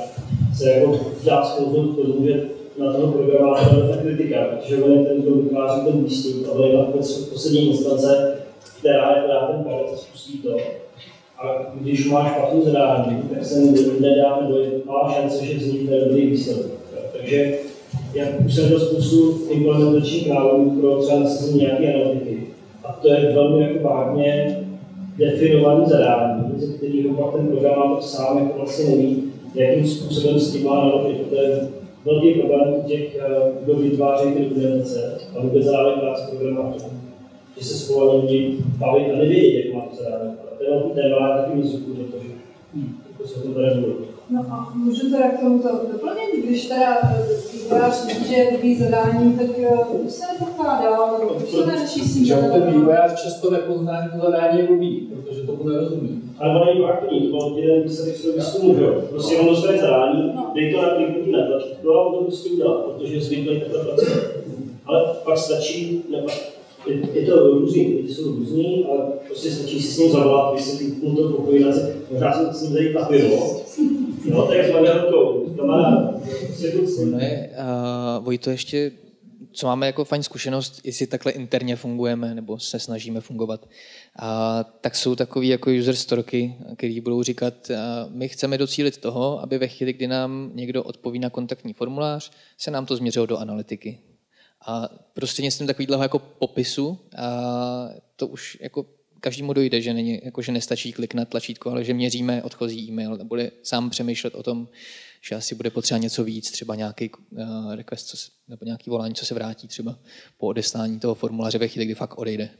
se jako dá sklouznout k na toho programátora ta kritika, protože on je ten, kdo vytváří ten výstup a on je na poslední instance, která je teda ten palec a spustí to. A když máš špatný zadání, tak se nedá do má šance, že vznikne dobrý výsledek. Takže jak už jsem to spoustu implementačních návrhů pro třeba nasazení nějaké analytiky. A to je velmi jako vážně definovaný zadání, ze kterého pak ten programátor sám jako vlastně neví, jakým způsobem s tím má naložit. To je velký problém těch, eh, kdo vytváří ty dokumentace a vůbec zároveň práce programátorů. Že se spolu lidi bavit a nevědět, jak má to zadání. To je velký téma, taky myslím, protože to se to tady No a můžu teda k tomu to doplnit, když teda vývojář že je dobrý zadání, tak uh, se nepokládá, už se neřeší s tím. Že ten vývojář často nepozná, že to zadání je blbý, protože to bude rozumí. Ale ono je to aktivní, to je výsledek svého výzkumu, že jo? Prostě on dostane zadání, no. dej to na kliknutí na tlačítko a on to prostě udělá, protože je zvyklý takhle pracovat. Ale pak stačí, nebo je, je to různý, ty jsou různý, ale prostě stačí si s ním zavolat, vysvětlit mu to pokojinace, možná si s ním na pivo, No, to je, uh, Vojto, ještě co máme jako fajn zkušenost, jestli takhle interně fungujeme nebo se snažíme fungovat, a, tak jsou takový jako user storky, který budou říkat, a, my chceme docílit toho, aby ve chvíli, kdy nám někdo odpoví na kontaktní formulář, se nám to změřilo do analytiky. A prostě něco takového jako popisu, a to už jako každému dojde, že, není, jako, že nestačí klik na tlačítko, ale že měříme odchozí e-mail a bude sám přemýšlet o tom, že asi bude potřeba něco víc, třeba nějaký uh, request co se, nebo nějaký volání, co se vrátí třeba po odeslání toho formuláře ve chvíli, kdy fakt odejde.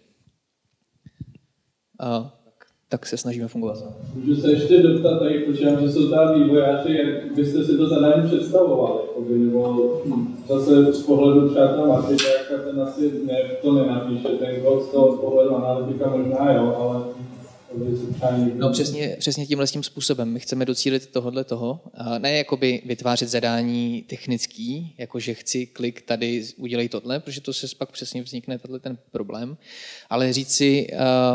Tak se snažíme fungovat. Můžu se ještě doptat, tady počítám, že jsou tam vývojáři, jak byste si to zadání představovali, nebo hm, zase z pohledu třeba toho marketáka, ten asi ne, to nenapíše, ten kdo z toho pohledu analytika možná jo, ale No přesně, přesně tímhle tím způsobem. My chceme docílit tohohle toho. Ne jakoby vytvářet zadání technický, jako že chci klik tady, udělej tohle, protože to se pak přesně vznikne tenhle ten problém, ale říct si,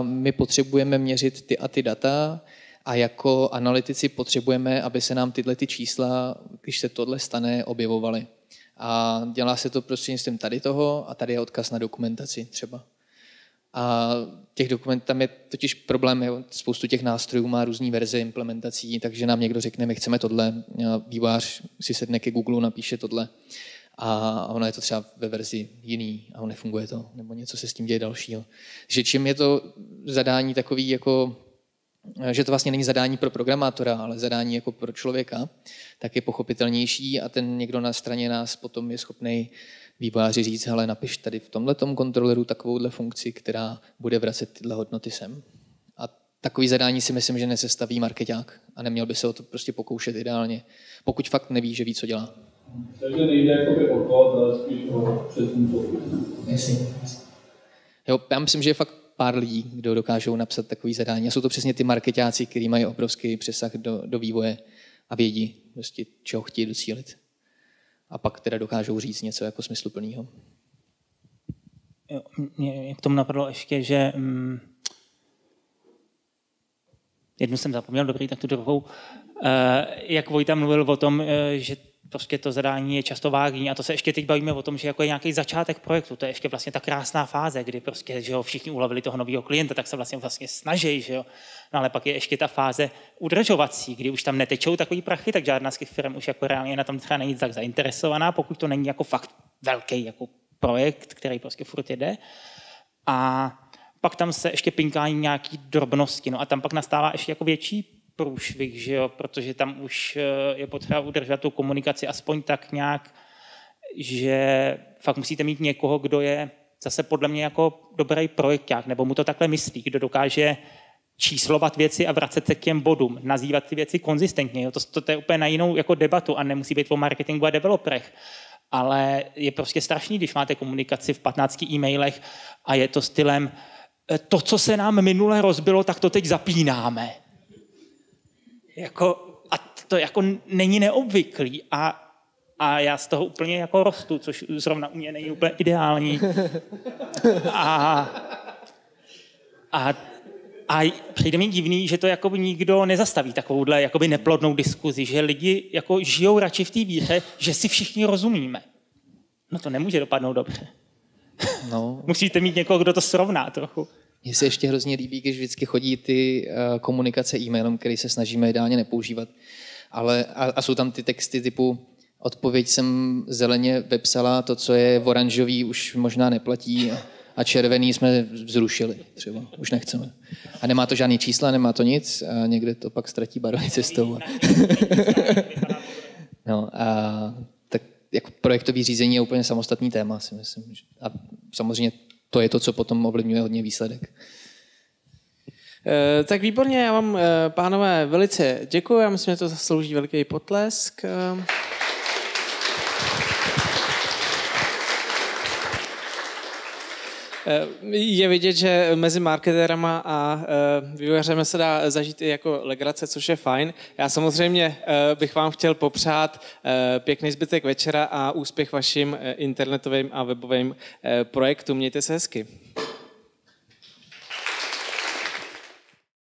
my potřebujeme měřit ty a ty data, a jako analytici potřebujeme, aby se nám tyhle ty čísla, když se tohle stane, objevovaly. A dělá se to prostřednictvím tady toho a tady je odkaz na dokumentaci třeba. A těch dokumentů, tam je totiž problém, jo, spoustu těch nástrojů má různé verze implementací, takže nám někdo řekne, my chceme tohle, vývář si sedne ke Google, napíše tohle a ono je to třeba ve verzi jiný a nefunguje to, nebo něco se s tím děje dalšího. Že čím je to zadání takový jako že to vlastně není zadání pro programátora, ale zadání jako pro člověka, tak je pochopitelnější a ten někdo na straně nás potom je schopný vývojáři říct, hele, napiš tady v tomhle kontroleru takovouhle funkci, která bude vracet tyhle hodnoty sem. A takový zadání si myslím, že nesestaví marketák a neměl by se o to prostě pokoušet ideálně, pokud fakt neví, že ví, co dělá. Takže nejde jako o kód, ale spíš o přesný Jasně. Jo, já myslím, že je fakt pár lidí, kdo dokážou napsat takový zadání. A jsou to přesně ty marketáci, kteří mají obrovský přesah do, do vývoje a vědí, prostě, čeho chtějí docílit a pak teda dokážou říct něco jako smysluplného. Mě k tomu napadlo ještě, že mm, jednu jsem zapomněl, dobrý, tak tu druhou. E, jak Vojta mluvil o tom, e, že prostě to zadání je často vágní a to se ještě teď bavíme o tom, že jako je nějaký začátek projektu, to je ještě vlastně ta krásná fáze, kdy prostě, že jo, všichni ulovili toho nového klienta, tak se vlastně vlastně snaží, že jo. No ale pak je ještě ta fáze udržovací, kdy už tam netečou takový prachy, tak žádná z těch firm už jako reálně na tom třeba není tak zainteresovaná, pokud to není jako fakt velký jako projekt, který prostě furt jede. A pak tam se ještě pinkání nějaký drobnosti, no a tam pak nastává ještě jako větší průšvih, že jo? protože tam už eh, je potřeba udržet tu komunikaci aspoň tak nějak, že fakt musíte mít někoho, kdo je zase podle mě jako dobrý projekták, nebo mu to takhle myslí, kdo dokáže číslovat věci a vracet se k těm bodům, nazývat ty věci konzistentně. Jo? To, to, to je úplně na jinou jako debatu a nemusí být o marketingu a developerech. Ale je prostě strašný, když máte komunikaci v 15 e-mailech a je to stylem eh, to, co se nám minule rozbilo, tak to teď zapínáme. Jako, a to jako není neobvyklý a a já z toho úplně jako rostu, což zrovna u mě není úplně ideální. A, a, a přijde mi divný, že to jako nikdo nezastaví takovouhle jakoby neplodnou diskuzi, že lidi jako žijou radši v té víře, že si všichni rozumíme. No to nemůže dopadnout dobře. No. Musíte mít někoho, kdo to srovná trochu. Mně se ještě hrozně líbí, když vždycky chodí ty uh, komunikace e-mailem, který se snažíme ideálně nepoužívat. Ale, a, a jsou tam ty texty typu odpověď jsem zeleně vepsala, to, co je v oranžový, už možná neplatí a, červený jsme zrušili třeba, už nechceme. A nemá to žádný čísla, nemá to nic a někde to pak ztratí barony cestou. no a tak jako projektový řízení je úplně samostatný téma, si myslím. A samozřejmě to je to, co potom ovlivňuje hodně výsledek. Eh, tak výborně, já vám, eh, pánové, velice děkuji. Já myslím, že to zaslouží velký potlesk. Je vidět, že mezi marketérama a vývojářemi se dá zažít i jako legrace, což je fajn. Já samozřejmě bych vám chtěl popřát pěkný zbytek večera a úspěch vašim internetovým a webovým projektům. Mějte se hezky.